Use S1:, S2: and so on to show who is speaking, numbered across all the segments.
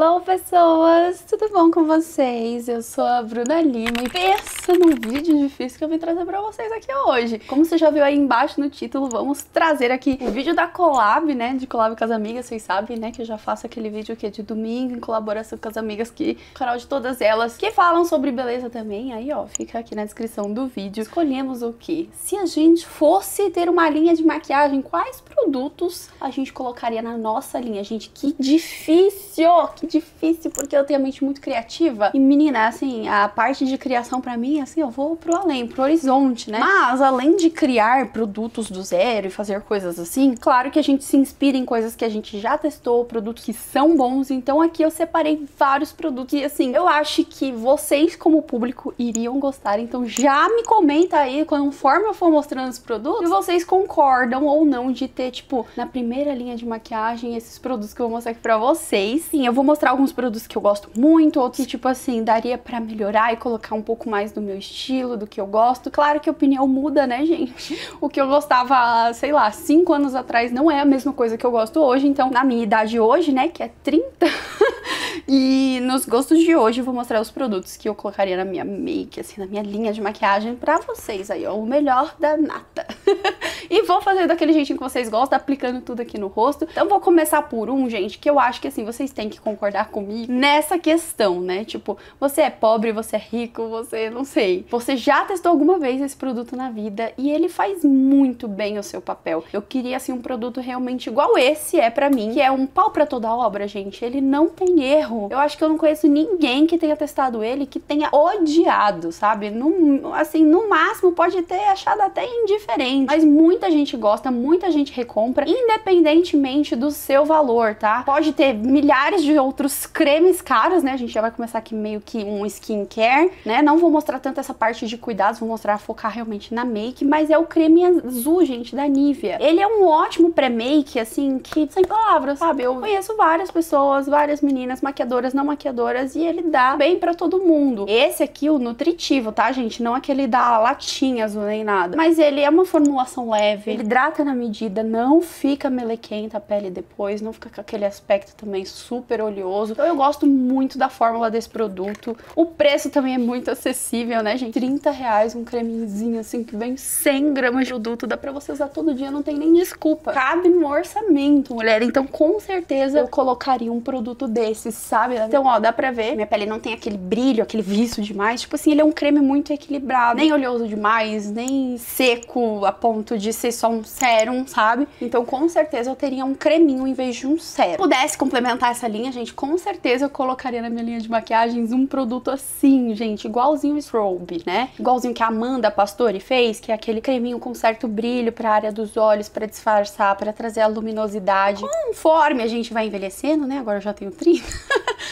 S1: Hello, pessoas! Tudo bom com vocês? Eu sou a Bruna Lima e pensa num vídeo difícil que eu vim trazer pra vocês aqui hoje. Como você já viu aí embaixo no título, vamos trazer aqui o vídeo da collab, né? De collab com as amigas, vocês sabem, né? Que eu já faço aquele vídeo que é de domingo em colaboração com as amigas que o canal de todas elas, que falam sobre beleza também. Aí, ó, fica aqui na descrição do vídeo. Escolhemos o que? Se a gente fosse ter uma linha de maquiagem, quais produtos a gente colocaria na nossa linha? Gente, que difícil! Que difícil, porque eu tenho a mente muito criativa. E menina, assim, a parte de criação para mim, assim, eu vou pro além, pro horizonte, né? Mas além de criar produtos do zero e fazer coisas assim, claro que a gente se inspira em coisas que a gente já testou, produtos que são bons. Então aqui eu separei vários produtos e assim, eu acho que vocês como público iriam gostar. Então já me comenta aí conforme eu for mostrando os produtos, se vocês concordam ou não de ter tipo na primeira linha de maquiagem esses produtos que eu vou mostrar aqui para vocês. Sim, eu vou mostrar alguns produtos que eu gosto muito, outros que, tipo assim, daria para melhorar e colocar um pouco mais do meu estilo, do que eu gosto. Claro que a opinião muda, né, gente? O que eu gostava, sei lá, 5 anos atrás não é a mesma coisa que eu gosto hoje. Então, na minha idade hoje, né, que é 30, e nos gostos de hoje eu vou mostrar os produtos que eu colocaria na minha make, assim, na minha linha de maquiagem pra vocês aí, ó, o melhor da nata. e vou fazer daquele jeitinho que vocês gostam, aplicando tudo aqui no rosto. Então vou começar por um, gente, que eu acho que assim, vocês têm que concordar comigo nessa questão, né? Tipo, você é pobre, você é rico, você não sei. Você já testou alguma vez esse produto na vida e ele faz muito bem o seu papel. Eu queria assim um produto realmente igual esse é para mim, que é um pau para toda obra, gente. Ele não tem erro. Eu acho que eu não conheço ninguém que tenha testado ele que tenha odiado, sabe? No, assim, no máximo pode ter achado até indiferente, mas muita gente gosta, muita gente recompra, independentemente do seu valor, tá? Pode ter milhares de outros cremes caros, né? A gente já vai começar aqui meio que um skincare, né? Não vou mostrar tanto essa parte de cuidados, vou mostrar focar realmente na make, mas é o creme azul, gente, da Nivea. Ele é um ótimo pré-make, assim, que sem palavras, sabe? Eu conheço várias pessoas, várias meninas maquiadoras, não maquiadoras, e ele dá bem para todo mundo. Esse aqui, o nutritivo, tá, gente? Não aquele da latinha azul nem nada. Mas ele é uma formulação leve, ele hidrata na medida, não fica melequenta a pele depois, não fica com aquele aspecto também super oleoso. Então eu gosto muito da fórmula desse produto. O preço também é muito acessível, né, gente? 30 reais um cremezinho assim que vem 100 gramas de produto, dá pra você usar todo dia, não tem nem desculpa. Cabe no orçamento, mulher. Então com certeza eu colocaria um produto desses, sabe? Então, ó, dá pra ver, minha pele não tem aquele brilho, aquele viço demais. Tipo assim, ele é um creme muito equilibrado, nem oleoso demais, nem seco a ponto de ser só um sérum, sabe? Então com certeza eu teria um creminho em vez de um sérum. Se pudesse complementar essa linha, gente, com certeza eu colocaria na minha linha de maquiagens um produto assim, gente, igualzinho o Strobe, né? Igualzinho que a Amanda Pastore fez, que é aquele creminho com certo brilho pra área dos olhos, pra disfarçar, pra trazer a luminosidade. Conforme a gente vai envelhecendo, né? Agora eu já tenho 30.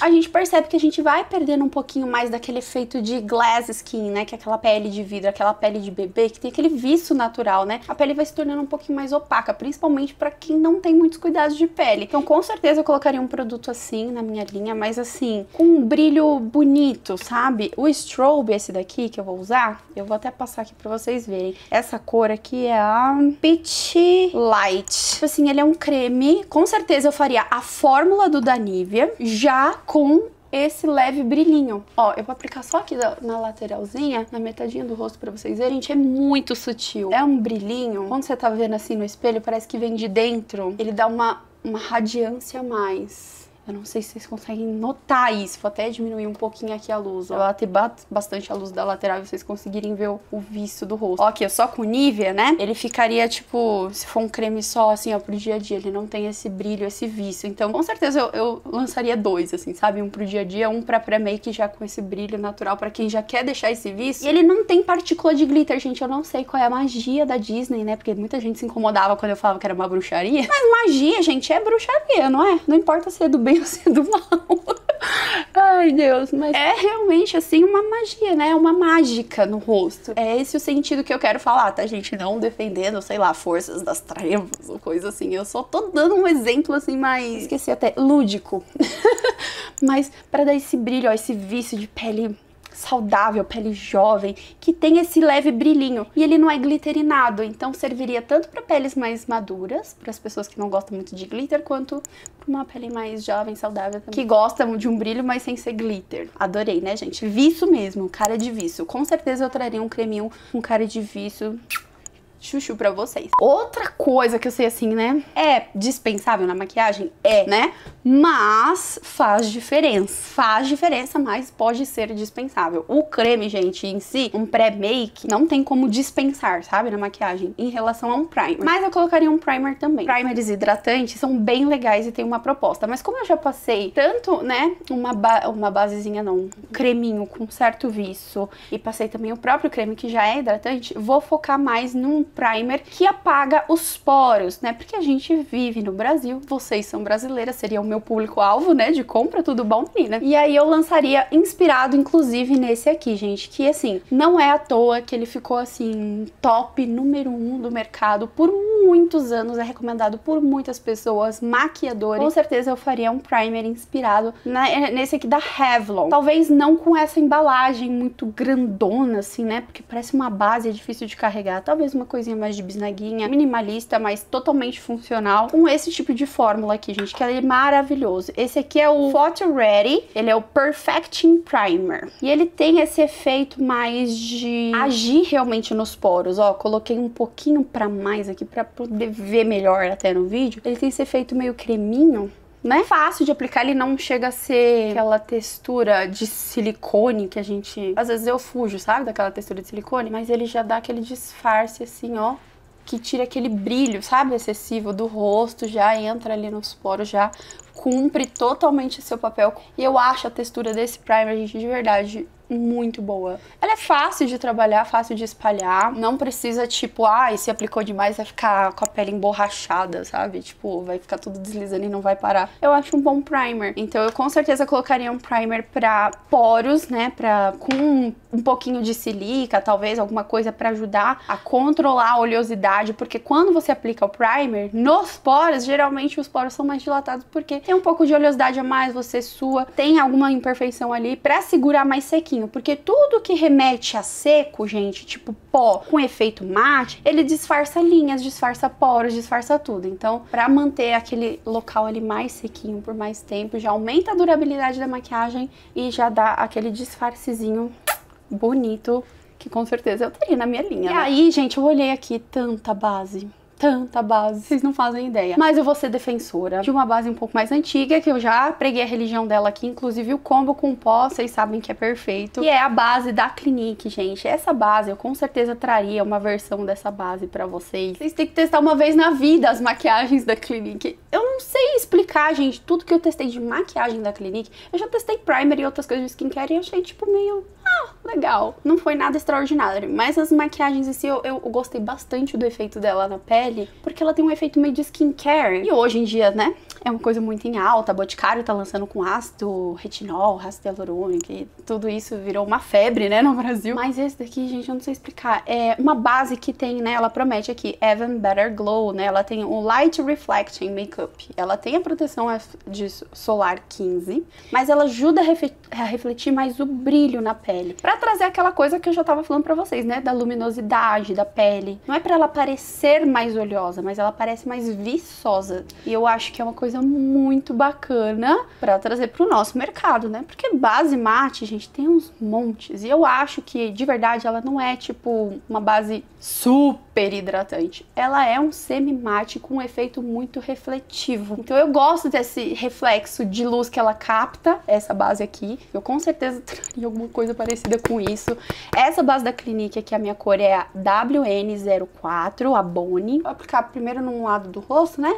S1: A gente percebe que a gente vai perdendo um pouquinho mais daquele efeito de glass skin, né? Que é aquela pele de vidro, aquela pele de bebê, que tem aquele viço natural, né? A pele vai se tornando um pouquinho mais opaca, principalmente para quem não tem muitos cuidados de pele. Então, com certeza eu colocaria um produto assim na minha linha, mas assim, com um brilho bonito, sabe? O Strobe, esse daqui que eu vou usar, eu vou até passar aqui pra vocês verem. Essa cor aqui é a Peach Light. Assim, ele é um creme. Com certeza eu faria a fórmula do da Nivea já com esse leve brilhinho. Ó, eu vou aplicar só aqui na lateralzinha, na metadinha do rosto pra vocês verem. Gente, é muito sutil. É um brilhinho. Quando você tá vendo assim no espelho, parece que vem de dentro. Ele dá uma, uma radiância a mais. Eu não sei se vocês conseguem notar isso. Vou até diminuir um pouquinho aqui a luz. Ó. bater bastante a luz da lateral e vocês conseguirem ver o, vício do rosto. Ó, aqui, só com Nivea, né? Ele ficaria, tipo, se for um creme só, assim, ó, pro dia a dia. Ele não tem esse brilho, esse vício. Então, com certeza, eu, eu lançaria dois, assim, sabe? Um pro dia a dia, um pra pré-make já com esse brilho natural pra quem já quer deixar esse vício. E ele não tem partícula de glitter, gente. Eu não sei qual é a magia da Disney, né? Porque muita gente se incomodava quando eu falava que era uma bruxaria. Mas magia, gente, é bruxaria, não é? Não importa se é do bem bem ou ser do mal. Ai, Deus, mas é realmente assim uma magia, né? Uma mágica no rosto. É esse o sentido que eu quero falar, tá, gente? Não defendendo, sei lá, forças das trevas ou coisa assim. Eu só tô dando um exemplo assim mais. Esqueci até, lúdico. mas para dar esse brilho, ó, esse vício de pele saudável, pele jovem, que tem esse leve brilhinho. E ele não é glitterinado, então serviria tanto para peles mais maduras, para as pessoas que não gostam muito de glitter, quanto para uma pele mais jovem, saudável, também, que gosta de um brilho, mas sem ser glitter. Adorei, né, gente? Viço mesmo, cara de viço. Com certeza eu traria um creminho com cara de viço chuchu pra vocês. Outra coisa que eu sei assim, né? É dispensável na maquiagem? É, né? Mas faz diferença. Faz diferença, mas pode ser dispensável. O creme, gente, em si, um pré-make, não tem como dispensar, sabe? Na maquiagem, em relação a um primer. Mas eu colocaria um primer também. Primers hidratantes são bem legais e tem uma proposta. Mas como eu já passei tanto, né? Uma, ba uma basezinha, não. Um creminho com certo viço. E passei também o próprio creme que já é hidratante. Vou focar mais num primer que apaga os poros, né? Porque a gente vive no Brasil, vocês são brasileiras, seria o meu público-alvo, né? De compra, tudo bom, menina? E aí eu lançaria inspirado, inclusive, nesse aqui, gente, que assim, não é à toa que ele ficou assim, top número um do mercado por muitos anos, é recomendado por muitas pessoas, maquiadores. Com certeza eu faria um primer inspirado na, nesse aqui da Revlon. Talvez não com essa embalagem muito grandona, assim, né? Porque parece uma base, é difícil de carregar. Talvez uma coisinha mais de bisnaguinha, minimalista, mas totalmente funcional, com esse tipo de fórmula aqui, gente, que é maravilhoso. Esse aqui é o Photo Ready, ele é o Perfecting Primer. E ele tem esse efeito mais de agir realmente nos poros, ó, coloquei um pouquinho pra mais aqui pra poder ver melhor até no vídeo. Ele tem esse efeito meio creminho, né? Fácil de aplicar, ele não chega a ser aquela textura de silicone que a gente. Às vezes eu fujo, sabe? Daquela textura de silicone, mas ele já dá aquele disfarce assim, ó. Que tira aquele brilho, sabe? Excessivo do rosto, já entra ali nos poros, já cumpre totalmente seu papel. E eu acho a textura desse primer, gente, de verdade, muito boa. Ela é fácil de trabalhar, fácil de espalhar. Não precisa, tipo, ah, se aplicou demais vai ficar com a pele emborrachada, sabe? Tipo, vai ficar tudo deslizando e não vai parar. Eu acho um bom primer. Então eu com certeza colocaria um primer pra poros, né? Pra, com um pouquinho de silica, talvez alguma coisa para ajudar a controlar a oleosidade. Porque quando você aplica o primer nos poros, geralmente os poros são mais dilatados porque tem um pouco de oleosidade a mais, você sua, tem alguma imperfeição ali para segurar mais sequinho pouquinho, porque tudo que remete a seco, gente, tipo pó com efeito mate, ele disfarça linhas, disfarça poros, disfarça tudo. Então, para manter aquele local ali mais sequinho por mais tempo, já aumenta a durabilidade da maquiagem e já dá aquele disfarcezinho bonito que com certeza eu teria na minha linha. E né? aí, gente, eu olhei aqui tanta base tanta base, vocês não fazem ideia. Mas eu vou ser defensora de uma base um pouco mais antiga, que eu já preguei a religião dela aqui, inclusive o combo com pó, vocês sabem que é perfeito. E é a base da Clinique, gente. Essa base, eu com certeza traria uma versão dessa base pra vocês. Vocês têm que testar uma vez na vida as maquiagens da Clinique. Eu não sei explicar, gente, tudo que eu testei de maquiagem da Clinique. Eu já testei primer e outras coisas de skincare e achei, tipo, meio legal. Não foi nada extraordinário, mas as maquiagens em si eu, eu, gostei bastante do efeito dela na pele, porque ela tem um efeito meio de skincare. E hoje em dia, né, é uma coisa muito em alta. Boticário tá lançando com ácido retinol, ácido hialurônico e tudo isso virou uma febre, né, no Brasil. Mas esse daqui, gente, eu não sei explicar. É uma base que tem, né, ela promete aqui Even Better Glow, né, ela tem o Light Reflecting Makeup. Ela tem a proteção de solar 15, mas ela ajuda a refletir mais o brilho na pele. Pra trazer aquela coisa que eu já tava falando pra vocês, né, da luminosidade da pele. Não é pra ela parecer mais oleosa, mas ela parece mais viçosa. E eu acho que é uma coisa muito bacana para trazer para o nosso mercado, né? Porque base mate, gente, tem uns montes. E eu acho que, de verdade, ela não é tipo uma base super hidratante. Ela é um semi-mate com um efeito muito refletivo. Então eu gosto desse reflexo de luz que ela capta, essa base aqui. Eu com certeza traria alguma coisa parecida com isso. Essa base da Clinique aqui, a minha cor é a WN04, a Boni. Vou aplicar primeiro num lado do rosto, né?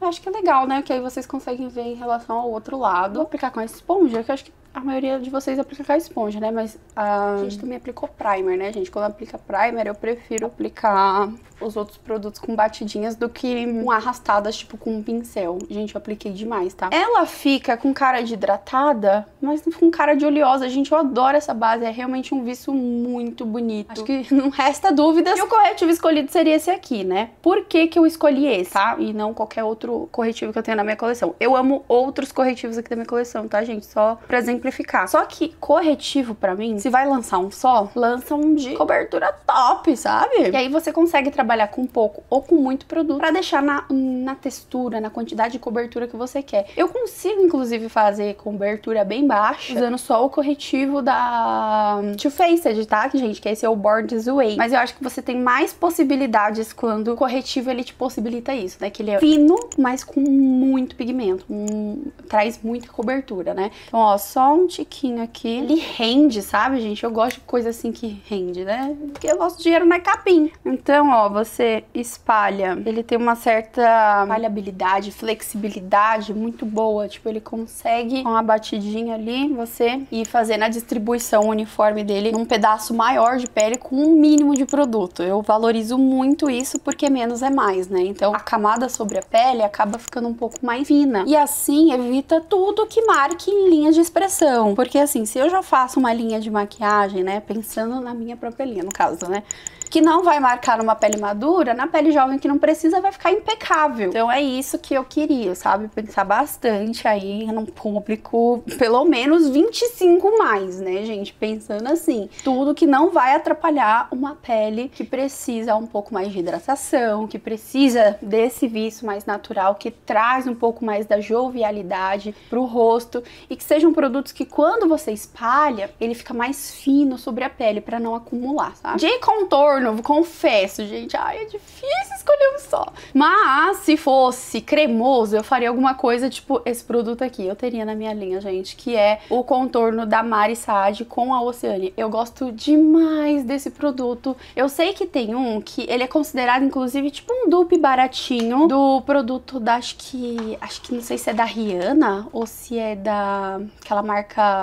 S1: Eu acho que é legal, né? Que aí vocês conseguem ver em relação ao outro lado. Vou aplicar com a esponja, que eu acho que a maioria de vocês aplica com a esponja, né? Mas a gente também aplicou primer, né, gente? Quando aplica primer, eu prefiro aplicar os outros produtos com batidinhas do que com arrastadas, tipo com um pincel. Gente, eu apliquei demais, tá? Ela fica com cara de hidratada, mas com cara de oleosa. Gente, eu adoro essa base, é realmente um viço muito bonito. Acho que não resta dúvidas. E o corretivo escolhido seria esse aqui, né? Por que que eu escolhi esse, tá? E não qualquer outro corretivo que eu tenho na minha coleção. Eu amo outros corretivos aqui da minha coleção, tá, gente? Só apresentar exemplificar. Só que corretivo para mim, se vai lançar um só, lança um de cobertura top, sabe? E aí você consegue trabalhar com pouco ou com muito produto para deixar na, na textura, na quantidade de cobertura que você quer. Eu consigo inclusive fazer cobertura bem baixa usando só o corretivo da Too Faced, tá, gente? Que esse é o Born This Way. Mas eu acho que você tem mais possibilidades quando o corretivo ele te possibilita isso, né? Que ele é fino, mas com muito pigmento, traz muita cobertura, né? Então, ó, só um tiquinho aqui. Ele rende, sabe, gente? Eu gosto de coisa assim que rende, né? Porque gosto de dinheiro na capim. Então, ó, você espalha. Ele tem uma certa maleabilidade, flexibilidade muito boa. Tipo, ele consegue, com uma batidinha ali, você ir fazendo a distribuição uniforme dele num pedaço maior de pele com um mínimo de produto. Eu valorizo muito isso porque menos é mais, né? Então, a camada sobre a pele acaba ficando um pouco mais fina. E assim evita tudo que marque em linha de expressão. Porque assim, se eu já faço uma linha de maquiagem, né, pensando na minha própria linha, no caso, né, que não vai marcar numa pele madura, na pele jovem que não precisa vai ficar impecável. Então é isso que eu queria, sabe? Pensar bastante aí num público pelo menos 25 mais, né, gente? Pensando assim, tudo que não vai atrapalhar uma pele que precisa um pouco mais de hidratação, que precisa desse viço mais natural, que traz um pouco mais da jovialidade pro rosto e que sejam produtos que quando você espalha, ele fica mais fino sobre a pele para não acumular, sabe? De contorno confesso, gente. Ai, é difícil escolher um só. Mas se fosse cremoso, eu faria alguma coisa tipo esse produto aqui. Eu teria na minha linha, gente, que é o contorno da Mari Saad com a Oceane. Eu gosto demais desse produto. Eu sei que tem um que ele é considerado, inclusive, tipo um dupe baratinho do produto da, acho que, acho que não sei se é da Rihanna ou se é da, aquela marca,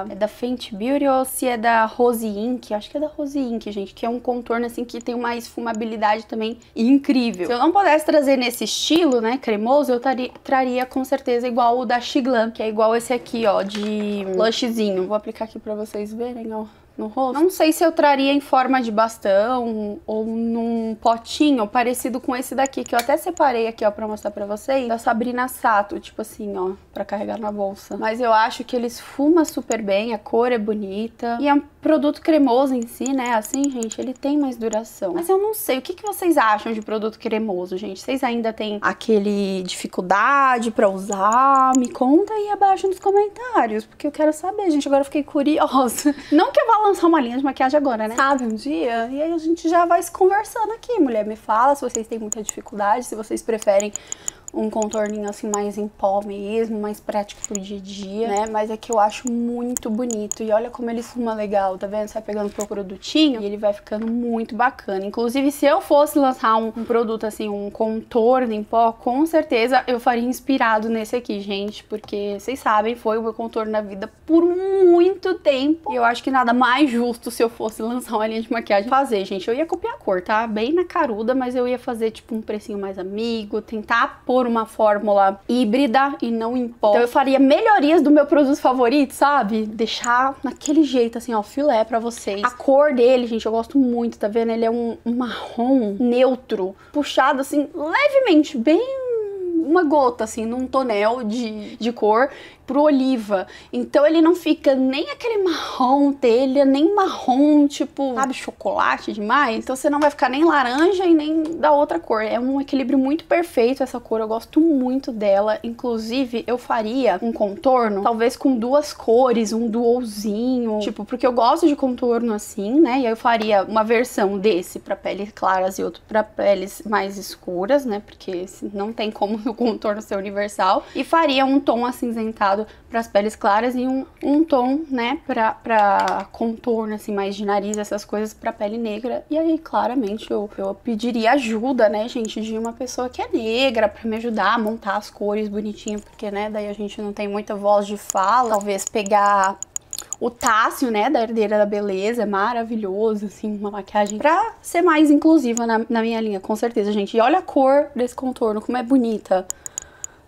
S1: é da Fenty Beauty ou se é da Rose Ink. Acho que é da Rose Ink, gente, que é um contorno assim que tem uma esfumabilidade também incrível. Se eu não pudesse trazer nesse estilo, né, cremoso, eu traria com certeza igual o da Shiglan, que é igual esse aqui, ó, de blushzinho. Vou aplicar aqui pra vocês verem, ó no rosto. Não sei se eu traria em forma de bastão ou num potinho parecido com esse daqui, que eu até separei aqui, ó, pra mostrar pra vocês, da Sabrina Sato, tipo assim, ó, pra carregar na bolsa. Mas eu acho que ele esfuma super bem, a cor é bonita e é um produto cremoso em si, né, assim, gente, ele tem mais duração. Mas eu não sei, o que, que vocês acham de produto cremoso, gente? Vocês ainda têm aquele dificuldade pra usar? Me conta aí abaixo nos comentários, porque eu quero saber, gente, agora eu fiquei curiosa. Não que eu vá lançar uma linha de maquiagem agora, né? Sabe, um dia. E aí a gente já vai se conversando aqui. Mulher, me fala se vocês têm muita dificuldade, se vocês preferem um contorninho assim mais em pó mesmo, mais prático pro dia a dia, né? Mas é que eu acho muito bonito. E olha como ele fuma legal, tá vendo? Você vai pegando pro produtinho e ele vai ficando muito bacana. Inclusive, se eu fosse lançar um, um, produto assim, um contorno em pó, com certeza eu faria inspirado nesse aqui, gente. Porque vocês sabem, foi o meu contorno na vida por muito tempo. E eu acho que nada mais justo se eu fosse lançar uma linha de maquiagem fazer, gente. Eu ia copiar a cor, tá? Bem na caruda, mas eu ia fazer tipo um precinho mais amigo, tentar pôr por uma fórmula híbrida e não pó. Então eu faria melhorias do meu produto favorito, sabe? Deixar naquele jeito, assim, ó, filé pra vocês. A cor dele, gente, eu gosto muito, tá vendo? Ele é um, um marrom neutro, puxado, assim, levemente, bem uma gota, assim, num tonel de, de cor pro oliva. Então ele não fica nem aquele marrom telha, nem marrom, tipo, sabe, chocolate demais. Então você não vai ficar nem laranja e nem da outra cor. É um equilíbrio muito perfeito essa cor, eu gosto muito dela. Inclusive, eu faria um contorno, talvez com duas cores, um dualzinho, tipo, porque eu gosto de contorno assim, né? E aí eu faria uma versão desse para peles claras e outro para peles mais escuras, né? Porque não tem como o contorno ser universal. E faria um tom acinzentado para as peles claras e um, um tom, né, para contorno, assim, mais de nariz, essas coisas para pele negra. E aí, claramente, eu, eu pediria ajuda, né, gente, de uma pessoa que é negra para me ajudar a montar as cores bonitinho, porque, né, daí a gente não tem muita voz de fala. Talvez pegar o Tássio, né, da Herdeira da Beleza, é maravilhoso, assim, uma maquiagem pra ser mais inclusiva na, na minha linha, com certeza, gente. E olha a cor desse contorno, como é bonita.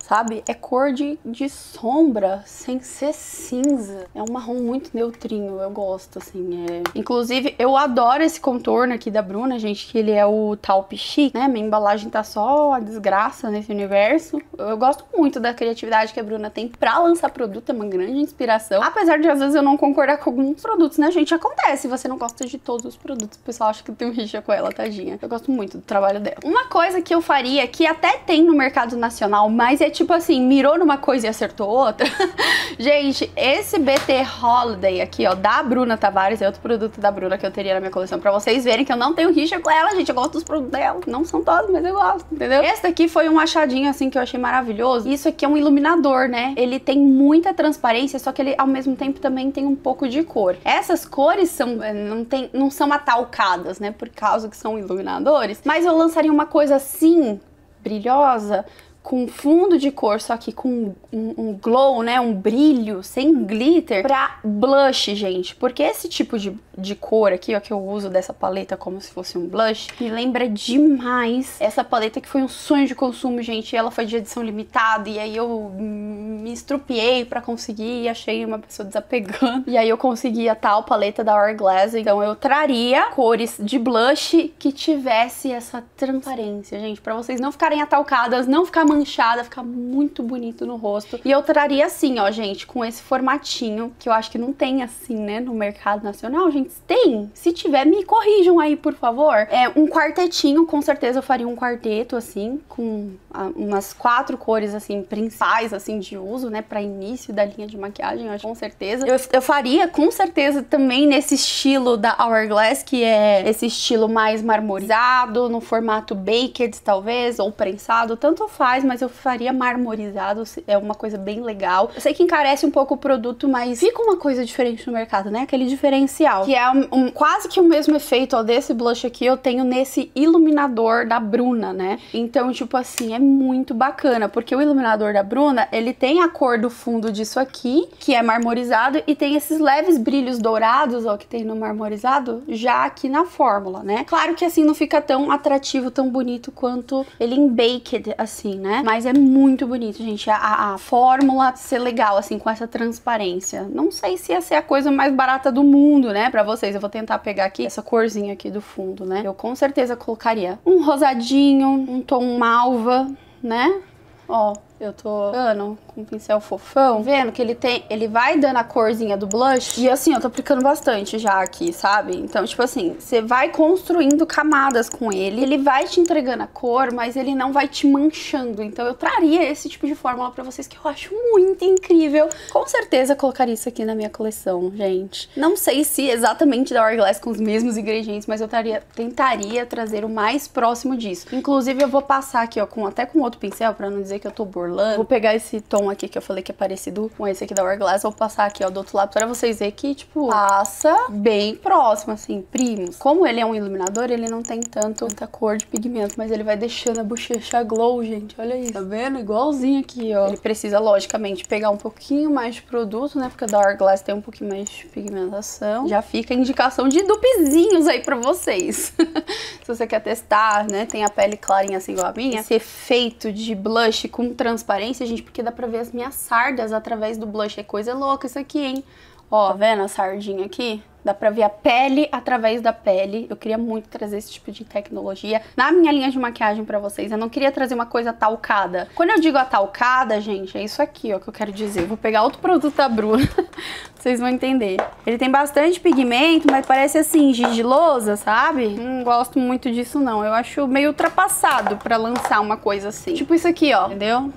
S1: Sabe? É cor de, de sombra, sem ser cinza. É um marrom muito neutrinho, eu gosto, assim. É... Inclusive, eu adoro esse contorno aqui da Bruna, gente, que ele é o Taupe Chic, né? Minha embalagem tá só a desgraça nesse universo. Eu gosto muito da criatividade que a Bruna tem pra lançar produto, é uma grande inspiração. Apesar de, às vezes, eu não concordar com alguns produtos, né, gente? Acontece, você não gosta de todos os produtos. O pessoal acha que tem um rixa com ela, tadinha. Eu gosto muito do trabalho dela. Uma coisa que eu faria, que até tem no mercado nacional, mas é tipo assim, mirou numa coisa e acertou outra. Gente, esse BT Holiday aqui, ó, da Bruna Tavares, é outro produto da Bruna que eu teria na minha coleção, pra vocês verem que eu não tenho rixa com ela, gente, eu gosto dos produtos dela, não são todos, mas eu gosto, entendeu? Esse daqui foi um achadinho, assim, que eu achei maravilhoso. Isso aqui é um iluminador, né? Ele tem muita transparência, só que ele, ao mesmo tempo, também tem um pouco de cor. Essas cores são, eh, não, tem, não são atalcadas, né, por causa que são iluminadores, mas eu lançaria uma coisa assim, brilhosa, com fundo de cor, só que com um, um, glow, né, um brilho, sem glitter, pra blush, gente. Porque esse tipo de, de cor aqui, ó, que eu uso dessa paleta como se fosse um blush, me lembra demais essa paleta que foi um sonho de consumo, gente. Ela foi de edição limitada e aí eu me estrupiei pra conseguir e achei uma pessoa desapegando. E aí eu consegui a tal paleta da Hourglass, então eu traria cores de blush que tivesse essa transparência, gente, pra vocês não ficarem atalcadas, não ficar manchada, ficar muito bonito no rosto. E eu traria assim, ó, gente, com esse formatinho, que eu acho que não tem assim, né, no mercado nacional, gente. Tem? Se tiver, me corrijam aí, por favor. É um quartetinho, com certeza eu faria um quarteto, assim, com ah, umas quatro cores, assim, principais, assim, de uso, né, pra início da linha de maquiagem, eu acho, com certeza. Eu, eu faria, com certeza, também nesse estilo da Hourglass, que é esse estilo mais marmorizado, no formato baked, talvez, ou prensado, tanto faz, mas eu faria marmorizado, é uma coisa bem legal. Eu sei que encarece um pouco o produto, mas fica uma coisa diferente no mercado, né? Aquele diferencial, que é um, um, quase que o mesmo efeito ó, desse blush aqui eu tenho nesse iluminador da Bruna, né? Então, tipo assim, é muito bacana, porque o iluminador da Bruna, ele tem a cor do fundo disso aqui, que é marmorizado, e tem esses leves brilhos dourados, ó, que tem no marmorizado, já aqui na fórmula, né? Claro que assim não fica tão atrativo, tão bonito quanto ele em baked, assim, né? Né? Mas é muito bonito, gente. A, a fórmula ser legal, assim, com essa transparência. Não sei se ia ser a coisa mais barata do mundo, né? Pra vocês. Eu vou tentar pegar aqui essa corzinha aqui do fundo, né? Eu com certeza colocaria um rosadinho, um tom malva, né? Ó, eu tô dando com um pincel fofão, vendo que ele tem, ele vai dando a corzinha do blush e assim, eu tô aplicando bastante já aqui, sabe? Então, tipo assim, você vai construindo camadas com ele, ele vai te entregando a cor, mas ele não vai te manchando. Então, eu traria esse tipo de fórmula pra vocês que eu acho muito incrível. Com certeza colocaria isso aqui na minha coleção, gente. Não sei se exatamente da Hourglass com os mesmos ingredientes, mas eu taria, tentaria trazer o mais próximo disso. Inclusive, eu vou passar aqui, ó, com, até com outro pincel, pra não dizer que eu tô burlando Vou pegar esse tom aqui que eu falei que é parecido com esse aqui da Hourglass. Vou passar aqui, ó, do outro lado pra vocês verem que, tipo, passa bem próximo, assim, primos. Como ele é um iluminador, ele não tem tanto, tanta cor de pigmento, mas ele vai deixando a bochecha glow, gente. Olha isso, tá vendo? Igualzinho aqui, ó. Ele precisa, logicamente, pegar um pouquinho mais de produto, né? Porque a da Hourglass tem um pouquinho mais de pigmentação. Já fica a indicação de dupezinhos aí pra vocês. Se você quer testar, né? Tem a pele clarinha assim igual a minha. Esse efeito de blush com transparência transparência, gente, porque dá pra ver as minhas sardas através do blush. É coisa louca isso aqui, hein? Ó, tá vendo a sardinha aqui? Dá pra ver a pele através da pele. Eu queria muito trazer esse tipo de tecnologia na minha linha de maquiagem pra vocês. Eu não queria trazer uma coisa talcada. Quando eu digo a talcada, gente, é isso aqui, ó, que eu quero dizer. vou pegar outro produto da Bruna, vocês vão entender. Ele tem bastante pigmento, mas parece assim, gigilosa, sabe? Não gosto muito disso, não. Eu acho meio ultrapassado pra lançar uma coisa assim. Tipo isso aqui, ó, entendeu?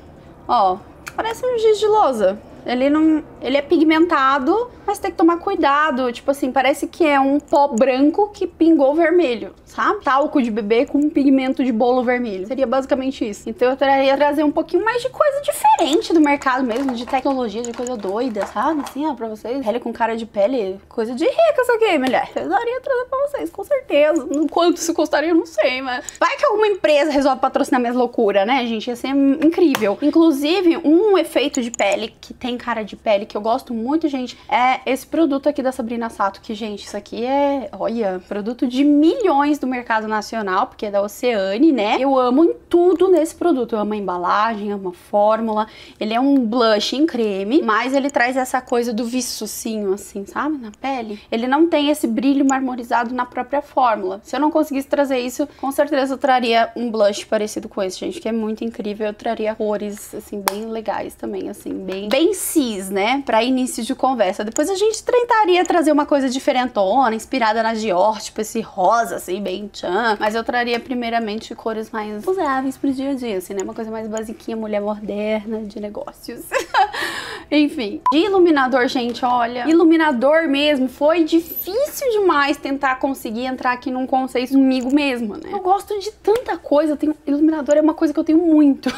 S1: Ó, parece um giz de lousa. Ele não. Ele é pigmentado, mas tem que tomar cuidado. Tipo assim, parece que é um pó branco que pingou vermelho, sabe? Talco de bebê com um pigmento de bolo vermelho. Seria basicamente isso. Então eu traria trazer um pouquinho mais de coisa diferente do mercado mesmo, de tecnologia, de coisa doida, sabe? Assim, ó, pra vocês. Pele com cara de pele, coisa de rica isso aqui, mulher. Eu daria trazer pra vocês, com certeza. Quanto isso custaria, eu não sei, mas. Vai que alguma empresa resolve patrocinar minhas loucuras, né, gente? Ia ser incrível. Inclusive, um efeito de pele que tem tem cara de pele, que eu gosto muito, gente, é esse produto aqui da Sabrina Sato, que, gente, isso aqui é, olha, produto de milhões do mercado nacional, porque é da Oceane, né? Eu amo em tudo nesse produto. Eu amo a embalagem, amo a fórmula. Ele é um blush em creme, mas ele traz essa coisa do viçocinho, assim, sabe? Na pele. Ele não tem esse brilho marmorizado na própria fórmula. Se eu não conseguisse trazer isso, com certeza eu traria um blush parecido com esse, gente, que é muito incrível. Eu traria cores, assim, bem legais também, assim, bem, bem cis, né? Pra início de conversa. Depois a gente tentaria trazer uma coisa diferentona, inspirada na Dior, tipo esse rosa, assim, bem tchan. Mas eu traria primeiramente cores mais usáveis pro dia a dia, assim, né? Uma coisa mais basiquinha, mulher moderna, de negócios. Enfim. De iluminador, gente, olha. Iluminador mesmo, foi difícil demais tentar conseguir entrar aqui num conceito comigo mesma, né? Eu gosto de tanta coisa, tenho... iluminador é uma coisa que eu tenho muito.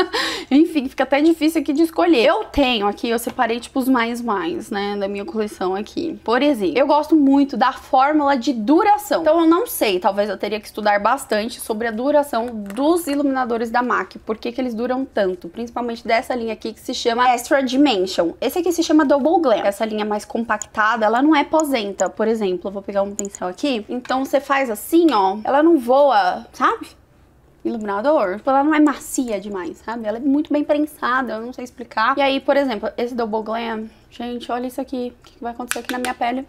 S1: Enfim, fica até difícil aqui de escolher. Eu tenho aqui, eu separei tipo os mais mais, né, da minha coleção aqui. Por exemplo, eu gosto muito da fórmula de duração. Então eu não sei, talvez eu teria que estudar bastante sobre a duração dos iluminadores da MAC. Por que que eles duram tanto? Principalmente dessa linha aqui que se chama Extra Dimension. Esse aqui se chama Double Glam. Essa linha mais compactada, ela não é posenta. Por exemplo, eu vou pegar um pincel aqui. Então você faz assim, ó, ela não voa, sabe? iluminador, ela não é macia demais, sabe? Ela é muito bem prensada, eu não sei explicar. E aí, por exemplo, esse Double Glam, gente, olha isso aqui. O que vai acontecer aqui na minha pele?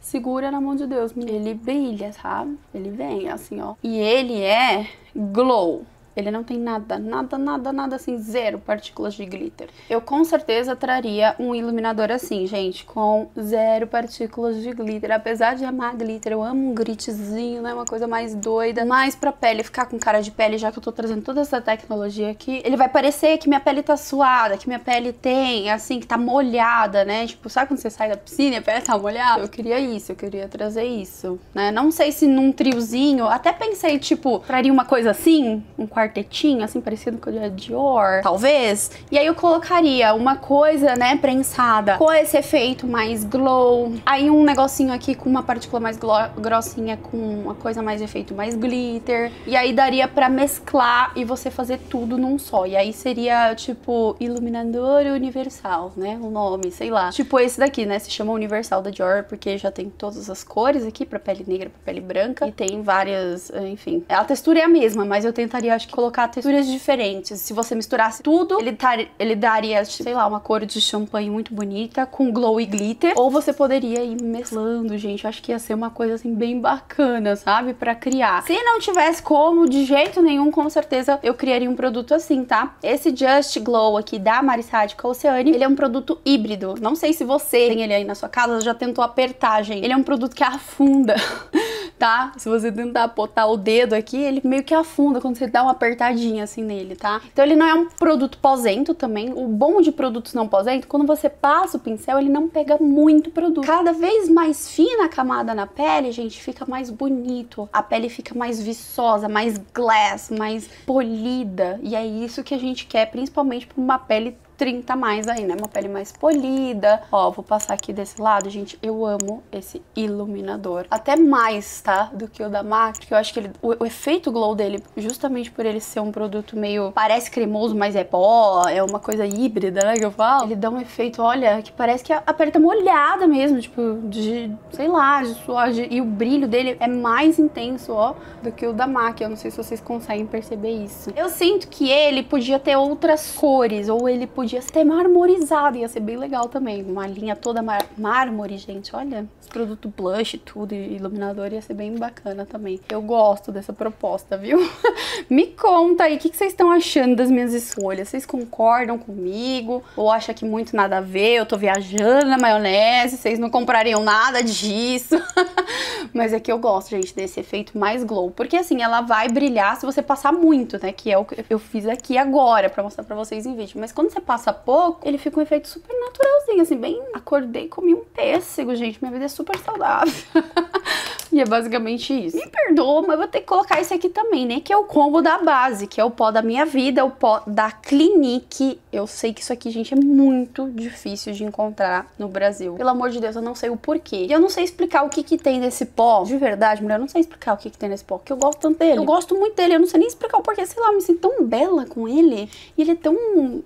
S1: Segura na mão de Deus. Ele brilha, sabe? Ele vem assim, ó. E ele é glow. Ele não tem nada, nada, nada, nada assim, zero partículas de glitter. Eu com certeza traria um iluminador assim, gente, com zero partículas de glitter. Apesar de amar glitter, eu amo um glitterzinho, né? Uma coisa mais doida. Mas pra pele ficar com cara de pele, já que eu tô trazendo toda essa tecnologia aqui, ele vai parecer que minha pele tá suada, que minha pele tem, assim, que tá molhada, né? Tipo, sabe quando você sai da piscina e a pele tá molhada? Eu queria isso, eu queria trazer isso, né? Não sei se num triozinho, até pensei, tipo, traria uma coisa assim, um quarto quartetinho, assim, parecido com o da Dior, talvez. E aí eu colocaria uma coisa, né, prensada, com esse efeito mais glow. Aí um negocinho aqui com uma partícula mais grossinha, com uma coisa mais efeito mais glitter. E aí daria pra mesclar e você fazer tudo num só. E aí seria, tipo, iluminador universal, né, o nome, sei lá. Tipo esse daqui, né, se chama Universal da Dior, porque já tem todas as cores aqui, pra pele negra, pra pele branca. E tem várias, enfim. A textura é a mesma, mas eu tentaria, acho que colocar texturas diferentes. Se você misturasse tudo, ele, tar, ele daria, sei lá, uma cor de champanhe muito bonita com glow e glitter. Ou você poderia ir mesclando, gente. Eu acho que ia ser uma coisa assim bem bacana, sabe? Pra criar. Se não tivesse como, de jeito nenhum, com certeza eu criaria um produto assim, tá? Esse Just Glow aqui da Marissádica Oceane, ele é um produto híbrido. Não sei se você tem ele aí na sua casa, já tentou apertar, gente. Ele é um produto que afunda. tá? Se você tentar botar o dedo aqui, ele meio que afunda quando você dá uma apertadinha assim nele, tá? Então ele não é um produto posento também. O bom de produtos não posento, quando você passa o pincel, ele não pega muito produto. Cada vez mais fina a camada na pele, gente, fica mais bonito. A pele fica mais viçosa, mais glass, mais polida. E é isso que a gente quer, principalmente para uma pele 30 mais aí, né? Uma pele mais polida. Ó, vou passar aqui desse lado, gente. Eu amo esse iluminador. Até mais, tá? Do que o da MAC, porque eu acho que ele, o, o, efeito glow dele, justamente por ele ser um produto meio... Parece cremoso, mas é pó, é uma coisa híbrida, né, que eu falo. Ele dá um efeito, olha, que parece que a, pele tá molhada mesmo, tipo, de, sei lá, de suor. De, e o brilho dele é mais intenso, ó, do que o da MAC. Eu não sei se vocês conseguem perceber isso. Eu sinto que ele podia ter outras cores, ou ele podia podia ser marmorizado, ia ser bem legal também. Uma linha toda mar mármore, gente, olha. Produto blush, tudo, iluminador, ia ser bem bacana também. Eu gosto dessa proposta, viu? Me conta aí, o que, que vocês estão achando das minhas escolhas? Vocês concordam comigo? Ou acham que muito nada a ver? Eu tô viajando na maionese, vocês não comprariam nada disso? Mas é que eu gosto, gente, desse efeito mais glow. Porque assim, ela vai brilhar se você passar muito, né? Que é o que eu fiz aqui agora, pra mostrar pra vocês em vídeo. Mas quando você passa pouco, ele fica um efeito super naturalzinho, assim, bem... Acordei comi um pêssego, gente. Minha vida é super saudável. E é basicamente isso. Me perdoa, mas vou ter que colocar esse aqui também, né? Que é o combo da base, que é o pó da minha vida, o pó da Clinique. Eu sei que isso aqui, gente, é muito difícil de encontrar no Brasil. Pelo amor de Deus, eu não sei o porquê. E eu não sei explicar o que que tem nesse pó. De verdade, mulher, eu não sei explicar o que que tem nesse pó, porque eu gosto tanto dele. Eu gosto muito dele, eu não sei nem explicar o porquê. Sei lá, eu me sinto tão bela com ele. E ele é tão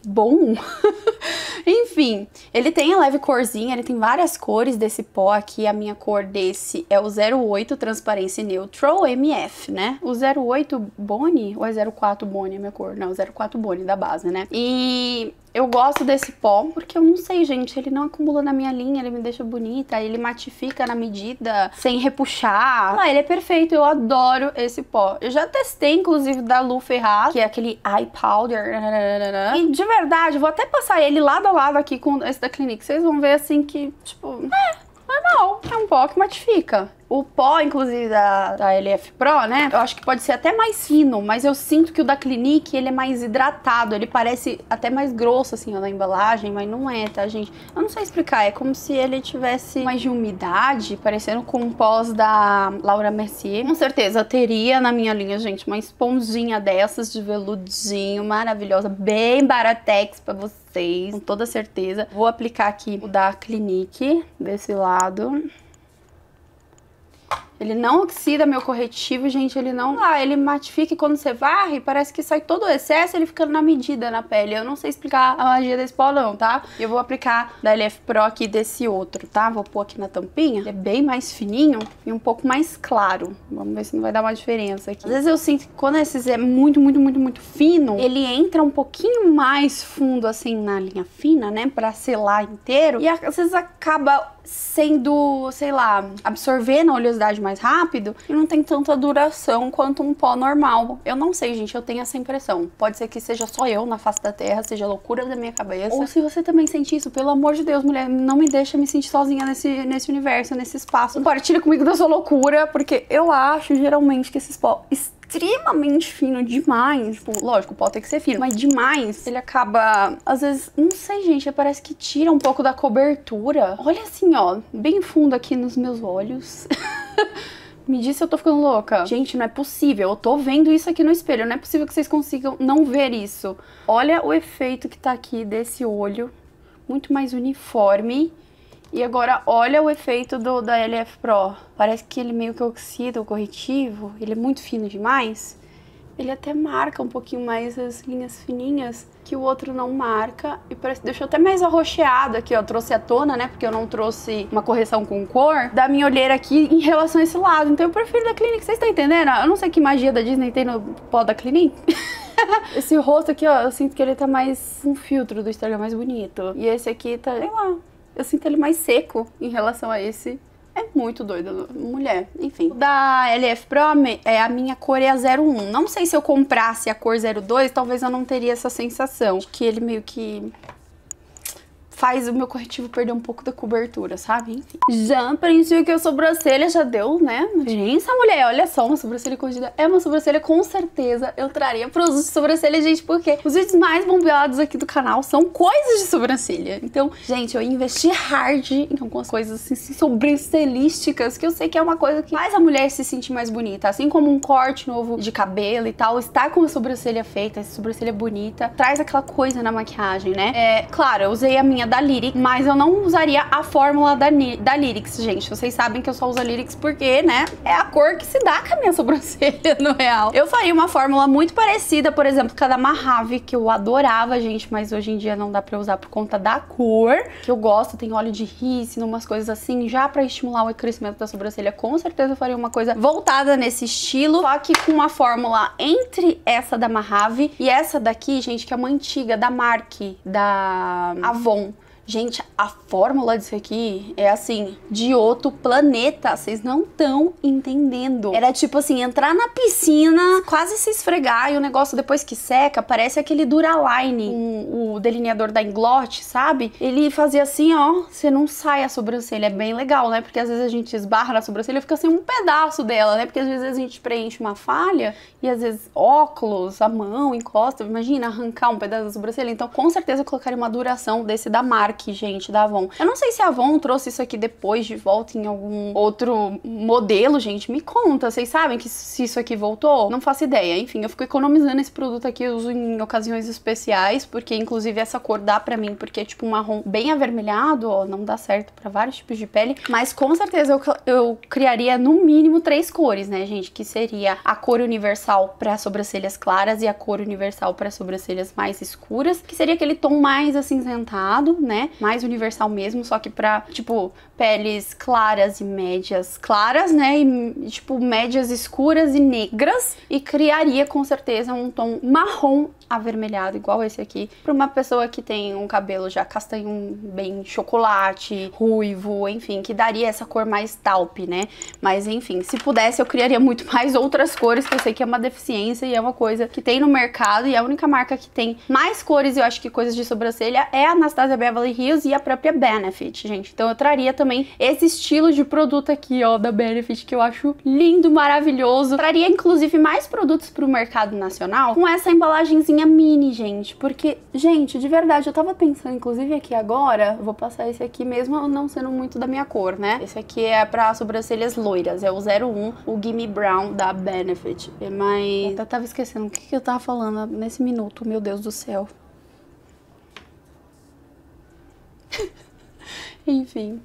S1: bom. Enfim, ele tem a leve corzinha, ele tem várias cores desse pó aqui. A minha cor desse é o 08 Transparência Neutral MF, né? O 08 Boni, ou é 04 Boni a minha cor? Não, 04 Boni da base, né? E eu gosto desse pó porque eu não sei, gente, ele não acumula na minha linha, ele me deixa bonita, ele matifica na medida, sem repuxar. Ah, ele é perfeito, eu adoro esse pó. Eu já testei, inclusive, da Lu Ferraz, que é aquele eye powder. E de verdade, vou até passar ele lado a lado aqui com esse da Clinique. Vocês vão ver assim que, tipo, é, normal. É um pó que matifica. O pó, inclusive, da, da LF Pro, né? Eu acho que pode ser até mais fino, mas eu sinto que o da Clinique, ele é mais hidratado. Ele parece até mais grosso, assim, na embalagem, mas não é, tá, gente? Eu não sei explicar. É como se ele tivesse mais de umidade, parecendo com o pós da Laura Mercier. Com certeza, teria na minha linha, gente, uma esponjinha dessas de veludinho, maravilhosa, bem baratex pra vocês, com toda certeza. Vou aplicar aqui o da Clinique, desse lado. Ele não oxida meu corretivo, gente, ele não... Ah, ele matifica e quando você varre, parece que sai todo o excesso, ele fica na medida na pele. Eu não sei explicar a magia desse pó não, tá? Eu vou aplicar da LF Pro aqui desse outro, tá? Vou pôr aqui na tampinha. Ele é bem mais fininho e um pouco mais claro. Vamos ver se não vai dar uma diferença aqui. Às vezes eu sinto que quando esses é muito, muito, muito, muito fino, ele entra um pouquinho mais fundo, assim, na linha fina, né? Pra selar inteiro. E às vezes acaba sendo, sei lá, absorvendo a oleosidade mais rápido e não tem tanta duração quanto um pó normal. Eu não sei, gente, eu tenho essa impressão. Pode ser que seja só eu na face da terra, seja loucura da minha cabeça. Ou se você também sente isso, pelo amor de Deus, mulher, não me deixa me sentir sozinha nesse, nesse universo, nesse espaço. Compartilha comigo da sua loucura, porque eu acho geralmente que esses pó extremamente fino demais. Tipo, lógico, o pó tem que ser fino, mas demais. Ele acaba, às vezes, não sei, gente, parece que tira um pouco da cobertura. Olha assim, ó, bem fundo aqui nos meus olhos. Me diz se eu tô ficando louca. Gente, não é possível. Eu tô vendo isso aqui no espelho. Não é possível que vocês consigam não ver isso. Olha o efeito que tá aqui desse olho. Muito mais uniforme. E agora olha o efeito do da LF Pro. Parece que ele meio que oxida o corretivo. Ele é muito fino demais. Ele até marca um pouquinho mais as linhas fininhas que o outro não marca e parece deixou até mais arroxeado aqui, ó, trouxe à tona, né, porque eu não trouxe uma correção com cor da minha olheira aqui em relação a esse lado. Então eu prefiro da Clinique, vocês estão entendendo? Eu não sei que magia da Disney tem no pó da Clinique. esse rosto aqui, ó, eu sinto que ele tá mais um filtro do Instagram mais bonito. E esse aqui tá, sei lá, eu sinto ele mais seco em relação a esse. É muito doido, mulher. Enfim. Da LF Pro, é, a minha cor é a 01. Não sei se eu comprasse a cor 02, talvez eu não teria essa sensação. De que ele meio que faz o meu corretivo perder um pouco da cobertura, sabe? Enfim. Já preenchi que a sobrancelha já deu, né? Diferença, mulher. Olha só, uma sobrancelha escondida. É uma sobrancelha, com certeza eu traria uso de sobrancelha, gente, porque os vídeos mais bombeados aqui do canal são coisas de sobrancelha. Então, gente, eu investi hard em algumas coisas assim, sobrancelísticas, que eu sei que é uma coisa que faz a mulher se sentir mais bonita. Assim como um corte novo de cabelo e tal, estar com a sobrancelha feita, essa sobrancelha bonita, traz aquela coisa na maquiagem, né? É, claro, eu usei a minha da Lyric, mas eu não usaria a fórmula da, da Lyrics, gente. Vocês sabem que eu só uso a Lyrics porque, né, é a cor que se dá com a minha sobrancelha, no real. Eu faria uma fórmula muito parecida, por exemplo, com a da Mahave, que eu adorava, gente, mas hoje em dia não dá pra usar por conta da cor, que eu gosto, tem óleo de rícino, umas coisas assim, já pra estimular o crescimento da sobrancelha, com certeza eu faria uma coisa voltada nesse estilo, só que com uma fórmula entre essa da Mahave e essa daqui, gente, que é uma antiga da Mark, da Avon. Gente, a fórmula disso aqui é assim, de outro planeta. Vocês não estão entendendo. Era tipo assim, entrar na piscina, quase se esfregar e o negócio depois que seca, parece aquele Duraline, um, o delineador da Inglot, sabe? Ele fazia assim, ó, você não sai a sobrancelha. É bem legal, né? Porque às vezes a gente esbarra na sobrancelha e fica assim um pedaço dela, né? Porque às vezes a gente preenche uma falha e às vezes óculos, a mão encosta. Imagina arrancar um pedaço da sobrancelha. Então, com certeza eu colocaria uma duração desse da marca aqui, gente, da Avon. Eu não sei se a Avon trouxe isso aqui depois de volta em algum outro modelo, gente. Me conta, vocês sabem que se isso aqui voltou? Não faço ideia. Enfim, eu fico economizando esse produto aqui, eu uso em ocasiões especiais, porque inclusive essa cor dá pra mim, porque é tipo um marrom bem avermelhado, ó, não dá certo pra vários tipos de pele. Mas com certeza eu, eu criaria no mínimo três cores, né, gente? Que seria a cor universal para sobrancelhas claras e a cor universal para sobrancelhas mais escuras, que seria aquele tom mais acinzentado, né? Mais universal mesmo, só que pra, tipo, peles claras e médias claras, né? E, tipo, médias escuras e negras. E criaria com certeza um tom marrom avermelhado, igual esse aqui, para uma pessoa que tem um cabelo já castanho bem chocolate, ruivo, enfim, que daria essa cor mais taupe, né? Mas enfim, se pudesse eu criaria muito mais outras cores, que eu sei que é uma deficiência e é uma coisa que tem no mercado e a única marca que tem mais cores, eu acho que coisas de sobrancelha é a Anastasia Beverly E a própria Benefit, gente. Então eu traria também esse estilo de produto aqui, ó, da Benefit, que eu acho lindo, maravilhoso. Traria, inclusive, mais produtos pro mercado nacional com essa embalagenzinha mini, gente. Porque, gente, de verdade, eu tava pensando, inclusive, aqui agora, vou passar esse aqui mesmo não sendo muito da minha cor, né? Esse aqui é pra sobrancelhas loiras, é o 01, o Gimme Brown da Benefit. Mas eu tava esquecendo o que, que eu tava falando nesse minuto, meu Deus do céu. Enfim.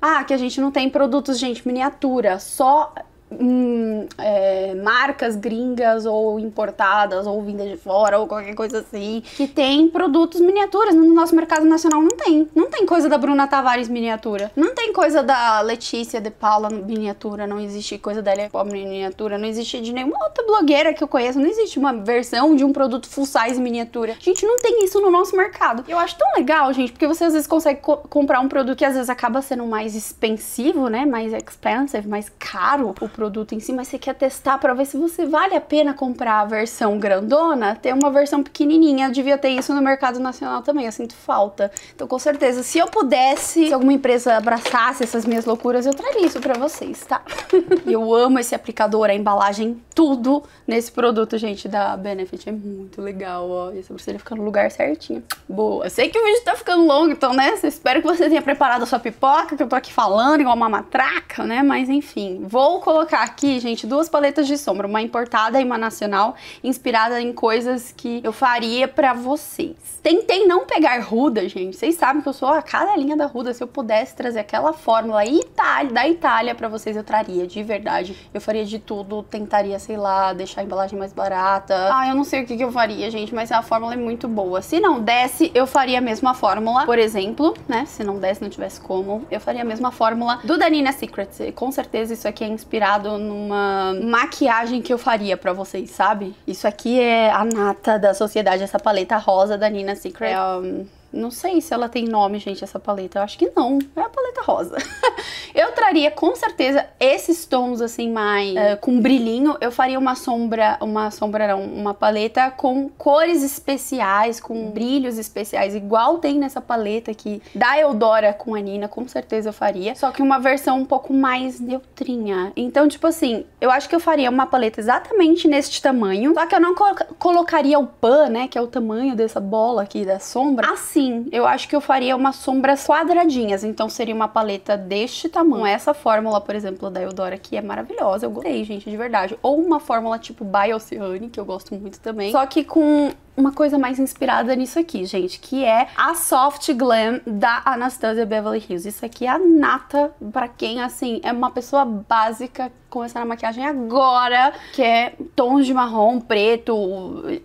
S1: Ah, que a gente não tem produtos, gente, miniatura, só hum, é, marcas gringas ou importadas ou vindas de fora ou qualquer coisa assim que tem produtos miniaturas. No nosso mercado nacional não tem. Não tem coisa da Bruna Tavares miniatura. Não tem coisa da Letícia de Paula miniatura. Não existe coisa da Elia Pobre miniatura. Não existe de nenhuma outra blogueira que eu conheço. Não existe uma versão de um produto full size miniatura. Gente não tem isso no nosso mercado. Eu acho tão legal gente porque você às vezes consegue co comprar um produto que às vezes acaba sendo mais expensivo né? Mais expensive mais caro. o produto em si, mas você quer testar para ver se você vale a pena comprar a versão grandona, tem uma versão pequenininha, devia ter isso no mercado nacional também, eu sinto falta. Então, com certeza, se eu pudesse, se alguma empresa abraçasse essas minhas loucuras, eu traria isso para vocês, tá? eu amo esse aplicador, a embalagem, tudo nesse produto, gente, da Benefit. É muito legal, ó. E a sobrancelha fica no lugar certinho. Boa. Eu sei que o vídeo tá ficando longo, então, né? Espero que você tenha preparado a sua pipoca, que eu tô aqui falando igual uma matraca, né? Mas, enfim, vou colocar colocar aqui, gente, duas paletas de sombra, uma importada e uma nacional, inspirada em coisas que eu faria pra vocês. Tentei não pegar ruda, gente. Vocês sabem que eu sou a cadelinha da ruda. Se eu pudesse trazer aquela fórmula Itália, da Itália pra vocês, eu traria, de verdade. Eu faria de tudo, tentaria, sei lá, deixar a embalagem mais barata. Ah, eu não sei o que, que eu faria, gente, mas a fórmula é muito boa. Se não desse, eu faria a mesma fórmula, por exemplo, né? Se não desse, não tivesse como, eu faria a mesma fórmula do Danina Secrets. Com certeza isso aqui é inspirado numa maquiagem que eu faria pra vocês, sabe? Isso aqui é a nata da sociedade, essa paleta rosa da Nina Secret. É, um, não sei se ela tem nome, gente, essa paleta. Eu acho que não. É a paleta rosa. eu traria, com certeza, esses tons, assim, mais... Uh, com brilhinho. Eu faria uma sombra... Uma sombra, não. Uma paleta com cores especiais, com brilhos especiais. Igual tem nessa paleta aqui da Eudora com a Nina. Com certeza eu faria. Só que uma versão um pouco mais neutrinha. Então, tipo assim, eu acho que eu faria uma paleta exatamente neste tamanho. Só que eu não co colocaria o pan, né? Que é o tamanho dessa bola aqui da sombra. Assim sim, eu acho que eu faria umas sombras quadradinhas, então seria uma paleta deste tamanho. Essa fórmula, por exemplo, da Eudora aqui é maravilhosa, eu gostei, gente, de verdade. Ou uma fórmula tipo By Oceane, que eu gosto muito também, só que com uma coisa mais inspirada nisso aqui, gente, que é a Soft Glam da Anastasia Beverly Hills. Isso aqui é a nata pra quem, assim, é uma pessoa básica começando a maquiagem agora, que é tons de marrom, preto,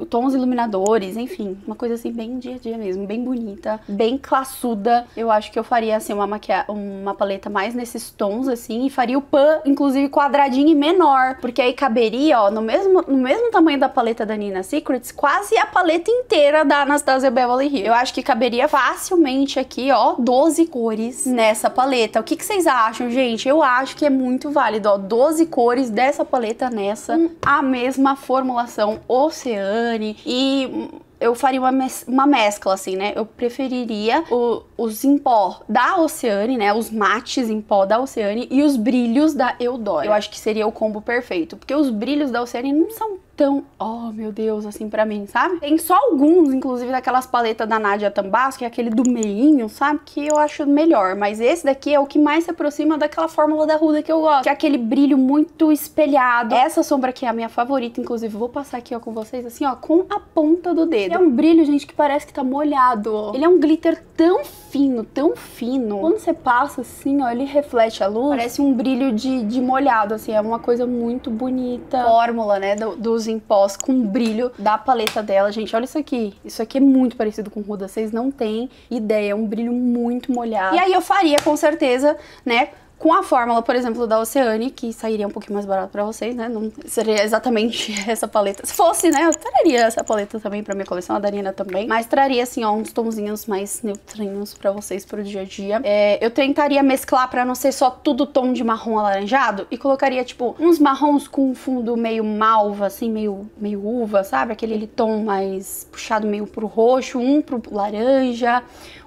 S1: tons iluminadores, enfim, uma coisa assim bem dia a dia mesmo, bem bonita, bem classuda. Eu acho que eu faria assim uma uma paleta mais nesses tons assim e faria o pan inclusive quadradinho e menor, porque aí caberia, ó, no mesmo no mesmo tamanho da paleta da Nina Secrets, quase a paleta paleta inteira da Anastasia Beverly Hills. Eu acho que caberia facilmente aqui, ó, 12 cores nessa paleta. O que, que vocês acham, gente? Eu acho que é muito válido, ó, 12 cores dessa paleta nessa, hum. a mesma formulação Oceane e eu faria uma, mes uma mescla, assim, né? Eu preferiria o, os em pó da Oceane, né? Os mates em pó da Oceane e os brilhos da Eudora. Eu acho que seria o combo perfeito, porque os brilhos da Oceane não são tão, oh meu Deus, assim para mim, sabe? Tem só alguns, inclusive daquelas paletas da Nadia Tambasco, que é aquele do meinho, sabe? Que eu acho melhor, mas esse daqui é o que mais se aproxima daquela fórmula da Ruda que eu gosto, que é aquele brilho muito espelhado. Essa sombra aqui é a minha favorita, inclusive vou passar aqui ó com vocês assim, ó, com a ponta do dedo. É um brilho, gente, que parece que tá molhado, ó. Ele é um glitter tão fino, tão fino. Quando você passa assim, ó, ele reflete a luz, parece um brilho de, de molhado, assim, é uma coisa muito bonita. Fórmula, né, do, dos em pós com brilho da paleta dela. Gente, olha isso aqui. Isso aqui é muito parecido com Ruda, vocês não têm ideia. É um brilho muito molhado. E aí eu faria, com certeza, né, com a fórmula, por exemplo, da Oceane, que sairia um pouquinho mais barato pra vocês, né? Não seria exatamente essa paleta. Se fosse, né, eu traria essa paleta também pra minha coleção, a Darina também. Mas traria, assim, ó, uns tonzinhos mais neutrinhos pra vocês pro dia a dia. É, eu tentaria mesclar pra não ser só tudo tom de marrom alaranjado e colocaria, tipo, uns marrons com um fundo meio malva, assim, meio, meio uva, sabe? Aquele tom mais puxado meio pro roxo, um pro laranja,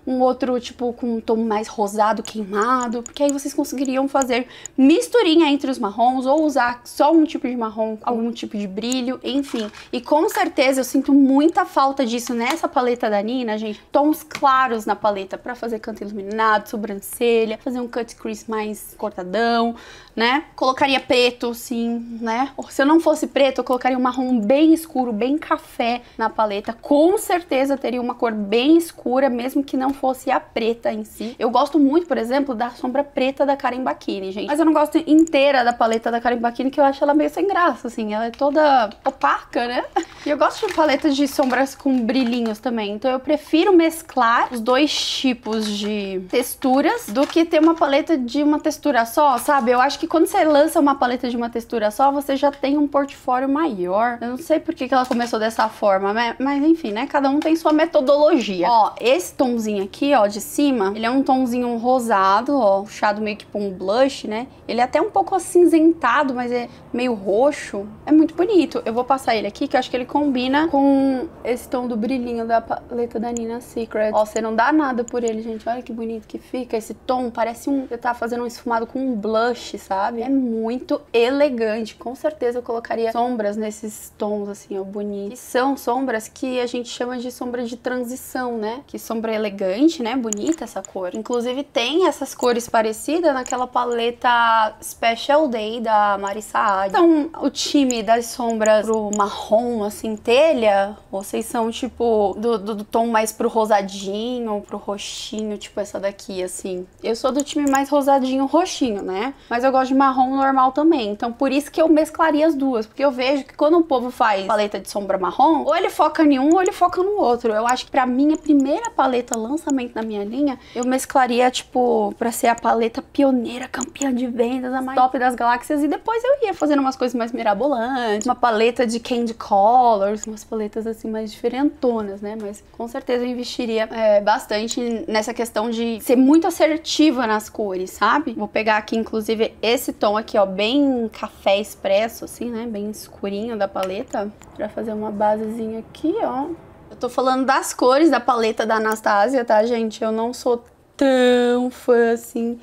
S1: um outro tipo com um tom mais rosado, queimado, porque aí vocês conseguiriam fazer misturinha entre os marrons ou usar só um tipo de marrom com algum tipo de brilho, enfim. E com certeza eu sinto muita falta disso nessa paleta da Nina, gente. Tons claros na paleta para fazer canto iluminado, sobrancelha, fazer um cut crease mais cortadão, né? Colocaria preto, sim, né? Se eu não fosse preto, eu colocaria um marrom bem escuro, bem café na paleta. Com certeza teria uma cor bem escura, mesmo que não fosse a preta em si. Eu gosto muito, por exemplo, da sombra preta da Karen Bakini, gente. Mas eu não gosto inteira da paleta da Karen Bakini, que eu acho ela meio sem graça, assim. Ela é toda opaca, né? E eu gosto de paletas de sombras com brilhinhos também. Então eu prefiro mesclar os dois tipos de texturas do que ter uma paleta de uma textura só, sabe? Eu acho que quando você lança uma paleta de uma textura só, você já tem um portfólio maior. Eu não sei por que, que ela começou dessa forma, mas enfim, né? Cada um tem sua metodologia. Ó, esse tomzinho aqui, ó, de cima, ele é um tomzinho rosado, ó, puxado meio que pra um blush, né? Ele é até um pouco acinzentado, mas é meio roxo. É muito bonito. Eu vou passar ele aqui, que eu acho que ele combina com esse tom do brilhinho da paleta da Nina Secret. Ó, você não dá nada por ele, gente. Olha que bonito que fica. Esse tom parece um... Você tá fazendo um esfumado com um blush, sabe? É muito elegante. Com certeza eu colocaria sombras nesses tons, assim, ó, bonitos. E são sombras que a gente chama de sombra de transição, né? Que sombra elegante né? Bonita essa cor. Inclusive tem essas cores parecidas naquela paleta Special Day da Marissa Adi. Então, o time das sombras pro marrom, assim, telha, vocês são, tipo, do, do, do tom mais pro rosadinho, pro roxinho, tipo essa daqui, assim. Eu sou do time mais rosadinho, roxinho, né? Mas eu gosto de marrom normal também. Então, por isso que eu mesclaria as duas. Porque eu vejo que quando o povo faz paleta de sombra marrom, ou ele foca em um ou ele foca no outro. Eu acho que pra mim, a primeira paleta lança lançamento da minha linha, eu mesclaria, tipo, pra ser a paleta pioneira, campeã de vendas, a mais top das galáxias, e depois eu ia fazendo umas coisas mais mirabolantes, uma paleta de candy colors, umas paletas assim mais diferentonas, né? Mas com certeza eu investiria é, bastante nessa questão de ser muito assertiva nas cores, sabe? Vou pegar aqui, inclusive, esse tom aqui, ó, bem café expresso, assim, né? Bem escurinho da paleta, pra fazer uma basezinha aqui, ó. Eu tô falando das cores da paleta da Anastasia, tá, gente? Eu não sou tão fã, assim,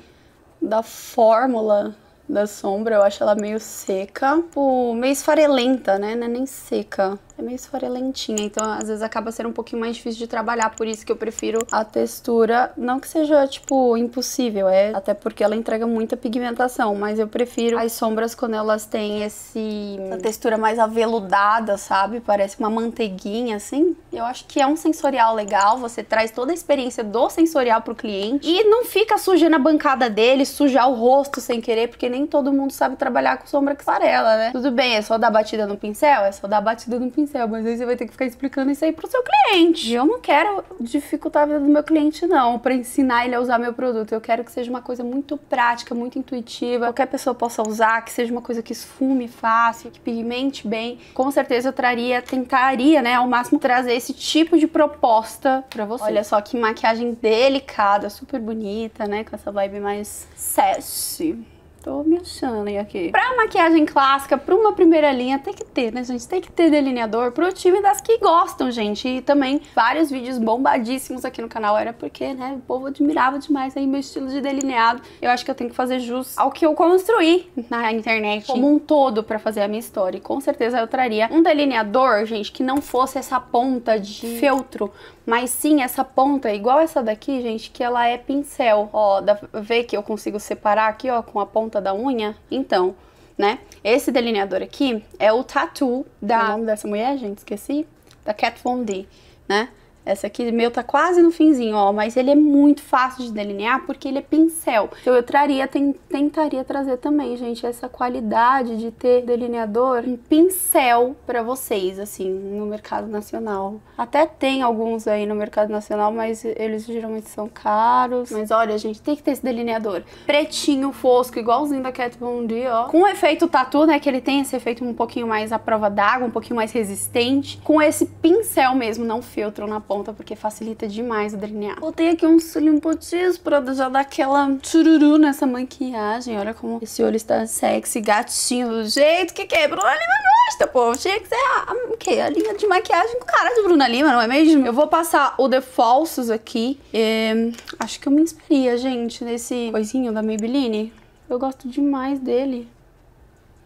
S1: da fórmula da sombra. Eu acho ela meio seca, tipo, meio esfarelenta, né? Não é nem seca é meio esfarelentinha, então às vezes acaba sendo um pouquinho mais difícil de trabalhar, por isso que eu prefiro a textura, não que seja, tipo, impossível, é até porque ela entrega muita pigmentação, mas eu prefiro as sombras quando elas têm esse, essa textura mais aveludada, sabe? Parece uma manteiguinha, assim. Eu acho que é um sensorial legal, você traz toda a experiência do sensorial pro cliente e não fica sujando a bancada dele, sujar o rosto sem querer, porque nem todo mundo sabe trabalhar com sombra que farela, né? Tudo bem, é só dar batida no pincel? É só dar batida no pincel pincel, mas aí você vai ter que ficar explicando isso aí pro seu cliente. Eu não quero dificultar a vida do meu cliente, não, para ensinar ele a usar meu produto. Eu quero que seja uma coisa muito prática, muito intuitiva, qualquer pessoa possa usar, que seja uma coisa que esfume fácil, que pigmente bem. Com certeza eu traria, tentaria, né, ao máximo trazer esse tipo de proposta para você. Olha só que maquiagem delicada, super bonita, né, com essa vibe mais sassy. Tô me achando aqui. Pra maquiagem clássica, pra uma primeira linha, tem que ter, né, gente? Tem que ter delineador pro time das que gostam, gente. E também vários vídeos bombadíssimos aqui no canal era porque, né, o povo admirava demais aí meu estilo de delineado. Eu acho que eu tenho que fazer jus ao que eu construí na internet como um todo pra fazer a minha história. E com certeza eu traria um delineador, gente, que não fosse essa ponta de feltro, mas sim essa ponta, igual essa daqui, gente, que ela é pincel. Ó, dá pra ver que eu consigo separar aqui, ó, com a ponta da unha? Então, né? Esse delineador aqui é o Tattoo da... O nome dessa mulher, gente, esqueci. Da Kat Von D, né? Essa aqui, meu, tá quase no finzinho, ó, mas ele é muito fácil de delinear porque ele é pincel. Então eu traria, tem, tentaria trazer também, gente, essa qualidade de ter delineador em pincel pra vocês, assim, no mercado nacional. Até tem alguns aí no mercado nacional, mas eles geralmente são caros. Mas olha, gente, tem que ter esse delineador pretinho, fosco, igualzinho da Kat Von D, ó. Com o efeito tatu, né, que ele tem esse efeito um pouquinho mais à prova d'água, um pouquinho mais resistente. Com esse pincel mesmo, não filtro na ponta porque facilita demais o delinear. Botei aqui cílio postiço pra já dar aquela chururu nessa maquiagem. Olha como esse olho está sexy, gatinho, do jeito que que Bruna Lima gosta, pô. Tinha que ser a, a, o quê? a linha de maquiagem com cara de Bruna Lima, não é mesmo? Eu vou passar o The Falsos aqui. É, acho que eu me inspiraria, gente, nesse coisinho da Maybelline. Eu gosto demais dele.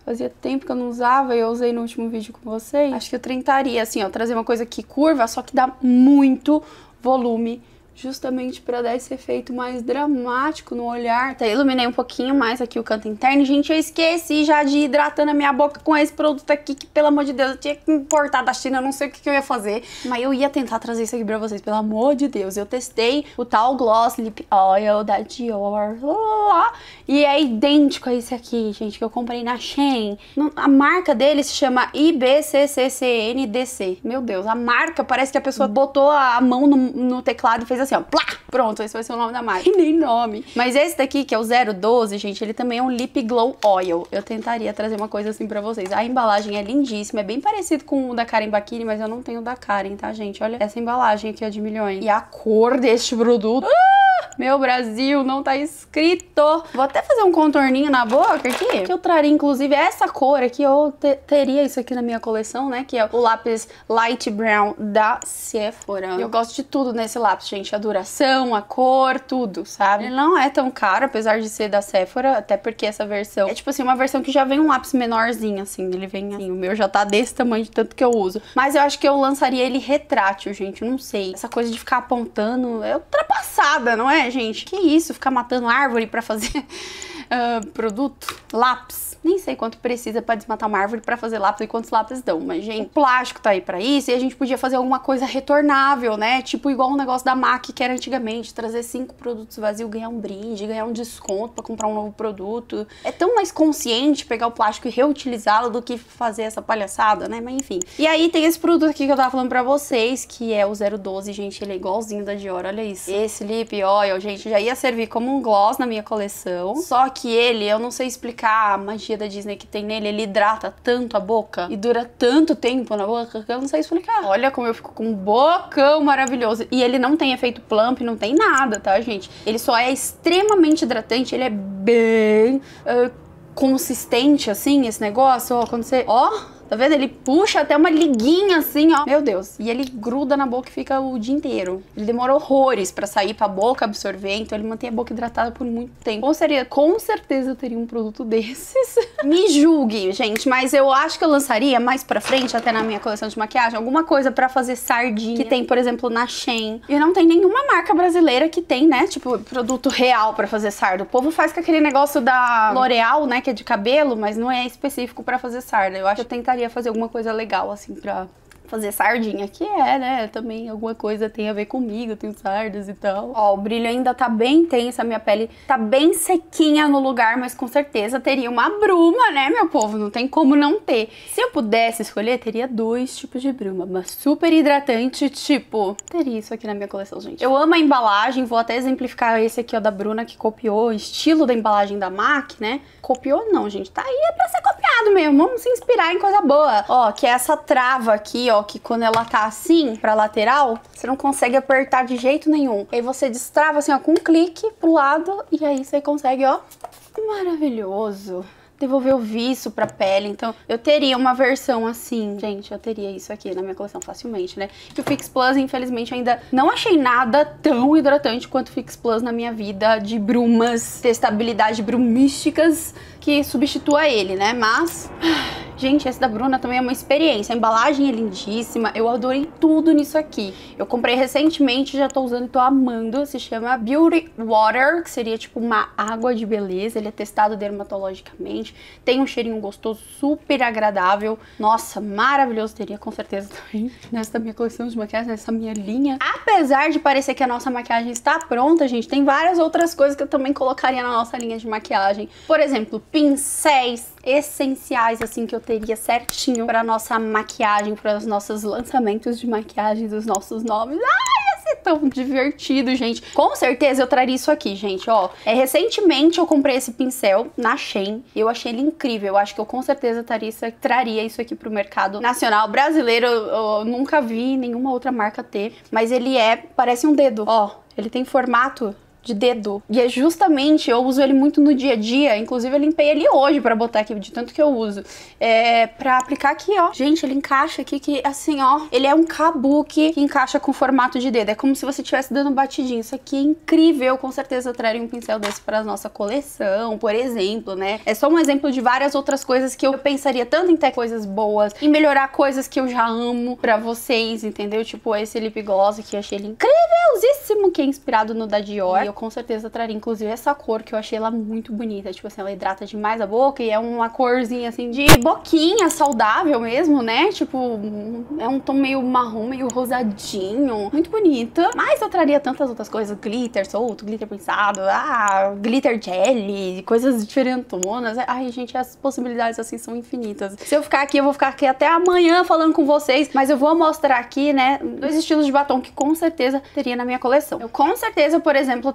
S1: Fazia tempo que eu não usava e eu usei no último vídeo com vocês. Acho que eu tentaria, assim, ó, trazer uma coisa que curva, só que dá muito volume justamente para dar esse efeito mais dramático no olhar. Até iluminei um pouquinho mais aqui o canto interno. Gente, eu esqueci já de hidratando a minha boca com esse produto aqui, que pelo amor de Deus, eu tinha que importar da China, eu não sei o que, que eu ia fazer. Mas eu ia tentar trazer isso aqui pra vocês, pelo amor de Deus. Eu testei o tal Gloss Lip Oil da Dior, e é idêntico a esse aqui, gente, que eu comprei na Shein. A marca dele se chama IBCCCNDC. Meu Deus, a marca parece que a pessoa botou a mão no, no teclado e fez assim assim, ó, plá, pronto, esse vai ser o nome da marca. E nem nome. Mas esse daqui, que é o 012, gente, ele também é um Lip Glow Oil. Eu tentaria trazer uma coisa assim pra vocês. A embalagem é lindíssima, é bem parecido com o da Karen Bakini, mas eu não tenho o da Karen, tá, gente? Olha essa embalagem aqui, ó, de milhões. E a cor deste produto... Ah! Meu Brasil, não tá escrito. Vou até fazer um contorninho na boca aqui. Que eu traria, inclusive, essa cor aqui. Eu te teria isso aqui na minha coleção, né? Que é o lápis Light Brown da Sephora. Eu gosto de tudo nesse lápis, gente. A duração, a cor, tudo, sabe? Ele não é tão caro, apesar de ser da Sephora. Até porque essa versão é, tipo assim, uma versão que já vem um lápis menorzinho, assim. Ele vem assim. O meu já tá desse tamanho de tanto que eu uso. Mas eu acho que eu lançaria ele retrátil, gente. Não sei. Essa coisa de ficar apontando é ultrapassada, não é? gente? Que isso, ficar matando árvore para fazer uh, produto? Lápis nem sei quanto precisa para desmatar uma árvore para fazer lápis e quantos lápis dão, mas gente, o plástico tá aí para isso e a gente podia fazer alguma coisa retornável, né? Tipo igual o um negócio da MAC que era antigamente, trazer cinco produtos vazios, ganhar um brinde, ganhar um desconto para comprar um novo produto. É tão mais consciente pegar o plástico e reutilizá-lo do que fazer essa palhaçada, né? Mas enfim. E aí tem esse produto aqui que eu tava falando para vocês, que é o 012, gente, ele é igualzinho da Dior, olha isso. Esse lip oil, gente, já ia servir como um gloss na minha coleção, só que ele, eu não sei explicar a magia da Disney que tem nele, ele hidrata tanto a boca e dura tanto tempo na boca que eu não sei explicar. Olha como eu fico com um bocão maravilhoso. E ele não tem efeito plump, não tem nada, tá, gente? Ele só é extremamente hidratante, ele é bem uh, consistente, assim, esse negócio. Ó, quando você... Ó... Tá vendo? Ele puxa até uma liguinha assim, ó. Meu Deus. E ele gruda na boca e fica o dia inteiro. Ele demora horrores pra sair pra boca absorver, então ele mantém a boca hidratada por muito tempo. Com, seria, com certeza eu teria um produto desses. Me julgue, gente, mas eu acho que eu lançaria mais pra frente, até na minha coleção de maquiagem, alguma coisa pra fazer sardinha, que tem, por exemplo, na Shein. E não tem nenhuma marca brasileira que tem, né, tipo, produto real pra fazer sarda. O povo faz com aquele negócio da L'Oreal, né, que é de cabelo, mas não é específico pra fazer sarda. Eu acho que eu tentaria fazer alguma coisa legal, assim, pra fazer sardinha, que é, né? Também alguma coisa tem a ver comigo, tenho sardas e tal. Ó, o brilho ainda tá bem intenso, a minha pele tá bem sequinha no lugar, mas com certeza teria uma bruma, né, meu povo? Não tem como não ter. Se eu pudesse escolher, teria dois tipos de bruma, uma super hidratante, tipo, teria isso aqui na minha coleção, gente. Eu amo a embalagem, vou até exemplificar esse aqui, ó, da Bruna, que copiou o estilo da embalagem da MAC, né? Copiou não, gente, tá aí é pra ser copiado mesmo, vamos se inspirar em coisa boa. Ó, que é essa trava aqui, ó, que quando ela tá assim, pra lateral, você não consegue apertar de jeito nenhum. Aí você destrava assim, ó, com um clique pro lado e aí você consegue, ó, maravilhoso devolver o viço pra pele. Então, eu teria uma versão assim. Gente, eu teria isso aqui na minha coleção facilmente, né? Que o Fix Plus, infelizmente, ainda não achei nada tão hidratante quanto o Fix Plus na minha vida de brumas, testabilidade brumísticas que substitua ele, né? Mas Gente, esse da Bruna também é uma experiência. A embalagem é lindíssima. Eu adorei tudo nisso aqui. Eu comprei recentemente, já tô usando e tô amando. Se chama Beauty Water, que seria tipo uma água de beleza. Ele é testado dermatologicamente. Tem um cheirinho gostoso, super agradável. Nossa, maravilhoso. Teria com certeza também nessa minha coleção de maquiagem, nessa minha linha. Apesar de parecer que a nossa maquiagem está pronta, gente, tem várias outras coisas que eu também colocaria na nossa linha de maquiagem. Por exemplo, pincéis essenciais, assim, que eu teria certinho para nossa maquiagem, para os nossos lançamentos de maquiagem dos nossos nomes. Ai, ia ser tão divertido, gente. Com certeza eu traria isso aqui, gente, ó. É, recentemente eu comprei esse pincel na Shein e eu achei ele incrível. Eu acho que eu com certeza traria isso, traria isso aqui pro mercado nacional brasileiro. Eu, eu nunca vi nenhuma outra marca ter, mas ele é, parece um dedo, ó. Ele tem formato de dedo. E é justamente, eu uso ele muito no dia a dia, inclusive eu limpei ele hoje para botar aqui, de tanto que eu uso. É, pra aplicar aqui, ó. Gente, ele encaixa aqui que, assim, ó, ele é um kabuki que encaixa com formato de dedo. É como se você estivesse dando batidinho. Isso aqui é incrível, com certeza eu traria um pincel desse pra nossa coleção, por exemplo, né? É só um exemplo de várias outras coisas que eu pensaria tanto em ter coisas boas, em melhorar coisas que eu já amo pra vocês, entendeu? Tipo esse lip gloss que achei ele incrívelzíssimo, que é inspirado no da Dior. Eu com certeza traria, inclusive, essa cor que eu achei ela muito bonita. Tipo assim, ela hidrata demais a boca e é uma corzinha assim de boquinha saudável mesmo, né? Tipo, é um tom meio marrom, meio rosadinho. Muito bonita. Mas eu traria tantas outras coisas: glitter solto, glitter pensado, ah, glitter jelly, coisas diferentonas. Ai, gente, as possibilidades assim são infinitas. Se eu ficar aqui, eu vou ficar aqui até amanhã falando com vocês, mas eu vou mostrar aqui, né, dois estilos de batom que com certeza teria na minha coleção. Eu com certeza, por exemplo,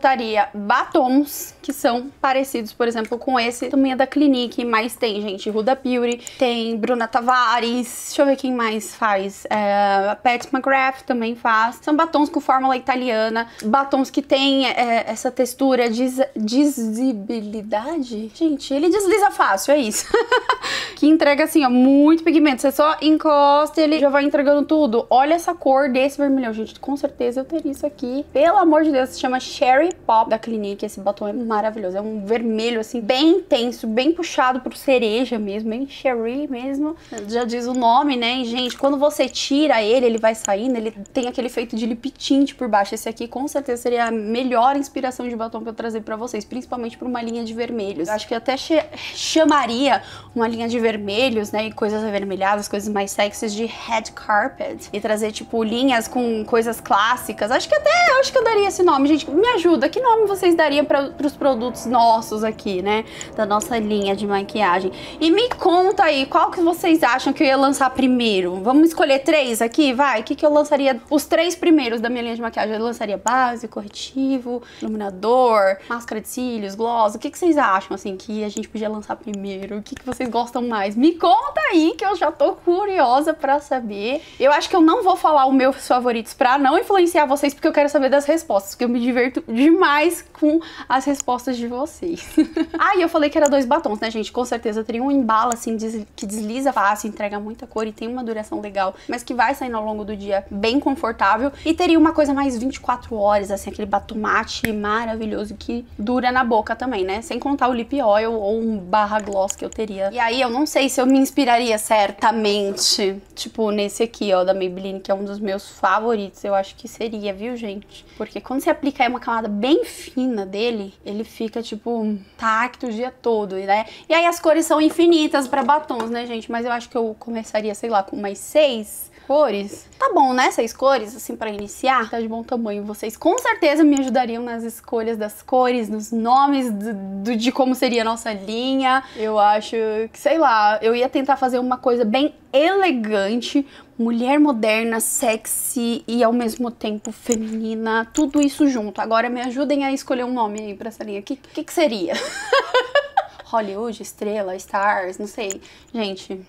S1: batons que são parecidos, por exemplo, com esse também é da Clinique, mas tem, gente, Huda Beauty, tem Bruna Tavares, deixa eu ver quem mais faz, é, a Pat McGrath também faz. São batons com fórmula italiana, batons que tem é, essa textura de visibilidade. Gente, ele desliza fácil, é isso. que entrega assim, ó, muito pigmento. Você só encosta ele já vai entregando tudo. Olha essa cor desse vermelhão, gente. Com certeza eu teria isso aqui. Pelo amor de Deus, se chama Cherry Pop da Clinique. Esse batom é maravilhoso. É um vermelho, assim, bem intenso, bem puxado pro cereja mesmo, bem cherry mesmo. Já diz o nome, né? E, gente, quando você tira ele, ele vai saindo, ele tem aquele efeito de lip tint por baixo. Esse aqui, com certeza, seria a melhor inspiração de batom pra eu trazer pra vocês, principalmente pra uma linha de vermelhos. Eu acho que até chamaria uma linha de vermelhos, né? E coisas avermelhadas, coisas mais sexys de Red Carpet. E trazer, tipo, linhas com coisas clássicas. Acho que até, acho que eu daria esse nome, gente. Me ajuda, que nome vocês dariam para os produtos nossos aqui, né? Da nossa linha de maquiagem. E me conta aí, qual que vocês acham que eu ia lançar primeiro? Vamos escolher três aqui, vai? O que, que eu lançaria? Os três primeiros da minha linha de maquiagem. Eu lançaria base, corretivo, iluminador, máscara de cílios, gloss. O que, que vocês acham, assim, que a gente podia lançar primeiro? O que, que vocês gostam mais? Me conta aí, que eu já tô curiosa pra saber. Eu acho que eu não vou falar os meus favoritos pra não influenciar vocês, porque eu quero saber das respostas, porque eu me diverto demais demais com as respostas de vocês. ah, e eu falei que era dois batons, né, gente? Com certeza teria um embalo, assim, que desliza fácil, entrega muita cor e tem uma duração legal, mas que vai saindo ao longo do dia bem confortável. E teria uma coisa mais 24 horas, assim, aquele batom mate maravilhoso que dura na boca também, né? Sem contar o lip oil ou um barra gloss que eu teria. E aí eu não sei se eu me inspiraria certamente, tipo, nesse aqui, ó, da Maybelline, que é um dos meus favoritos. Eu acho que seria, viu, gente? Porque quando você aplica aí uma camada bem fina dele, ele fica, tipo, tacto o dia todo, né? E aí as cores são infinitas para batons, né, gente? Mas eu acho que eu começaria, sei lá, com mais seis cores. Tá bom, né? Seis cores, assim, para iniciar. Tá de bom tamanho. Vocês com certeza me ajudariam nas escolhas das cores, nos nomes do, do, de como seria a nossa linha. Eu acho que, sei lá, eu ia tentar fazer uma coisa bem elegante, mulher moderna, sexy e ao mesmo tempo feminina, tudo isso junto. Agora me ajudem a escolher um nome aí pra essa linha. O que, que, que seria? Hollywood, estrela, stars, não sei. Gente,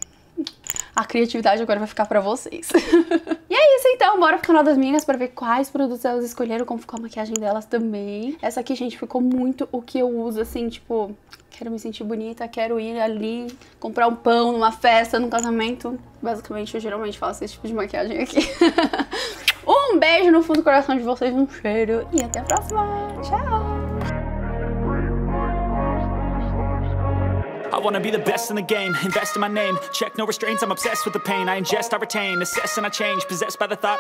S1: a criatividade agora vai ficar para vocês. e é isso, isso então, bora pro canal das minhas pra ver quais produtos elas escolheram, como ficou a maquiagem delas também. Essa aqui, gente, ficou muito o que eu uso, assim, tipo, quero me sentir bonita, quero ir ali, comprar um pão numa festa, num casamento. Basicamente, eu geralmente faço esse tipo de maquiagem aqui. um beijo no fundo do coração de vocês, um cheiro e até a próxima. Tchau!
S2: I wanna be the best in the game, invest in my name. Check no restraints, I'm obsessed with the pain. I ingest, I retain, assess and I change Possessed by the thought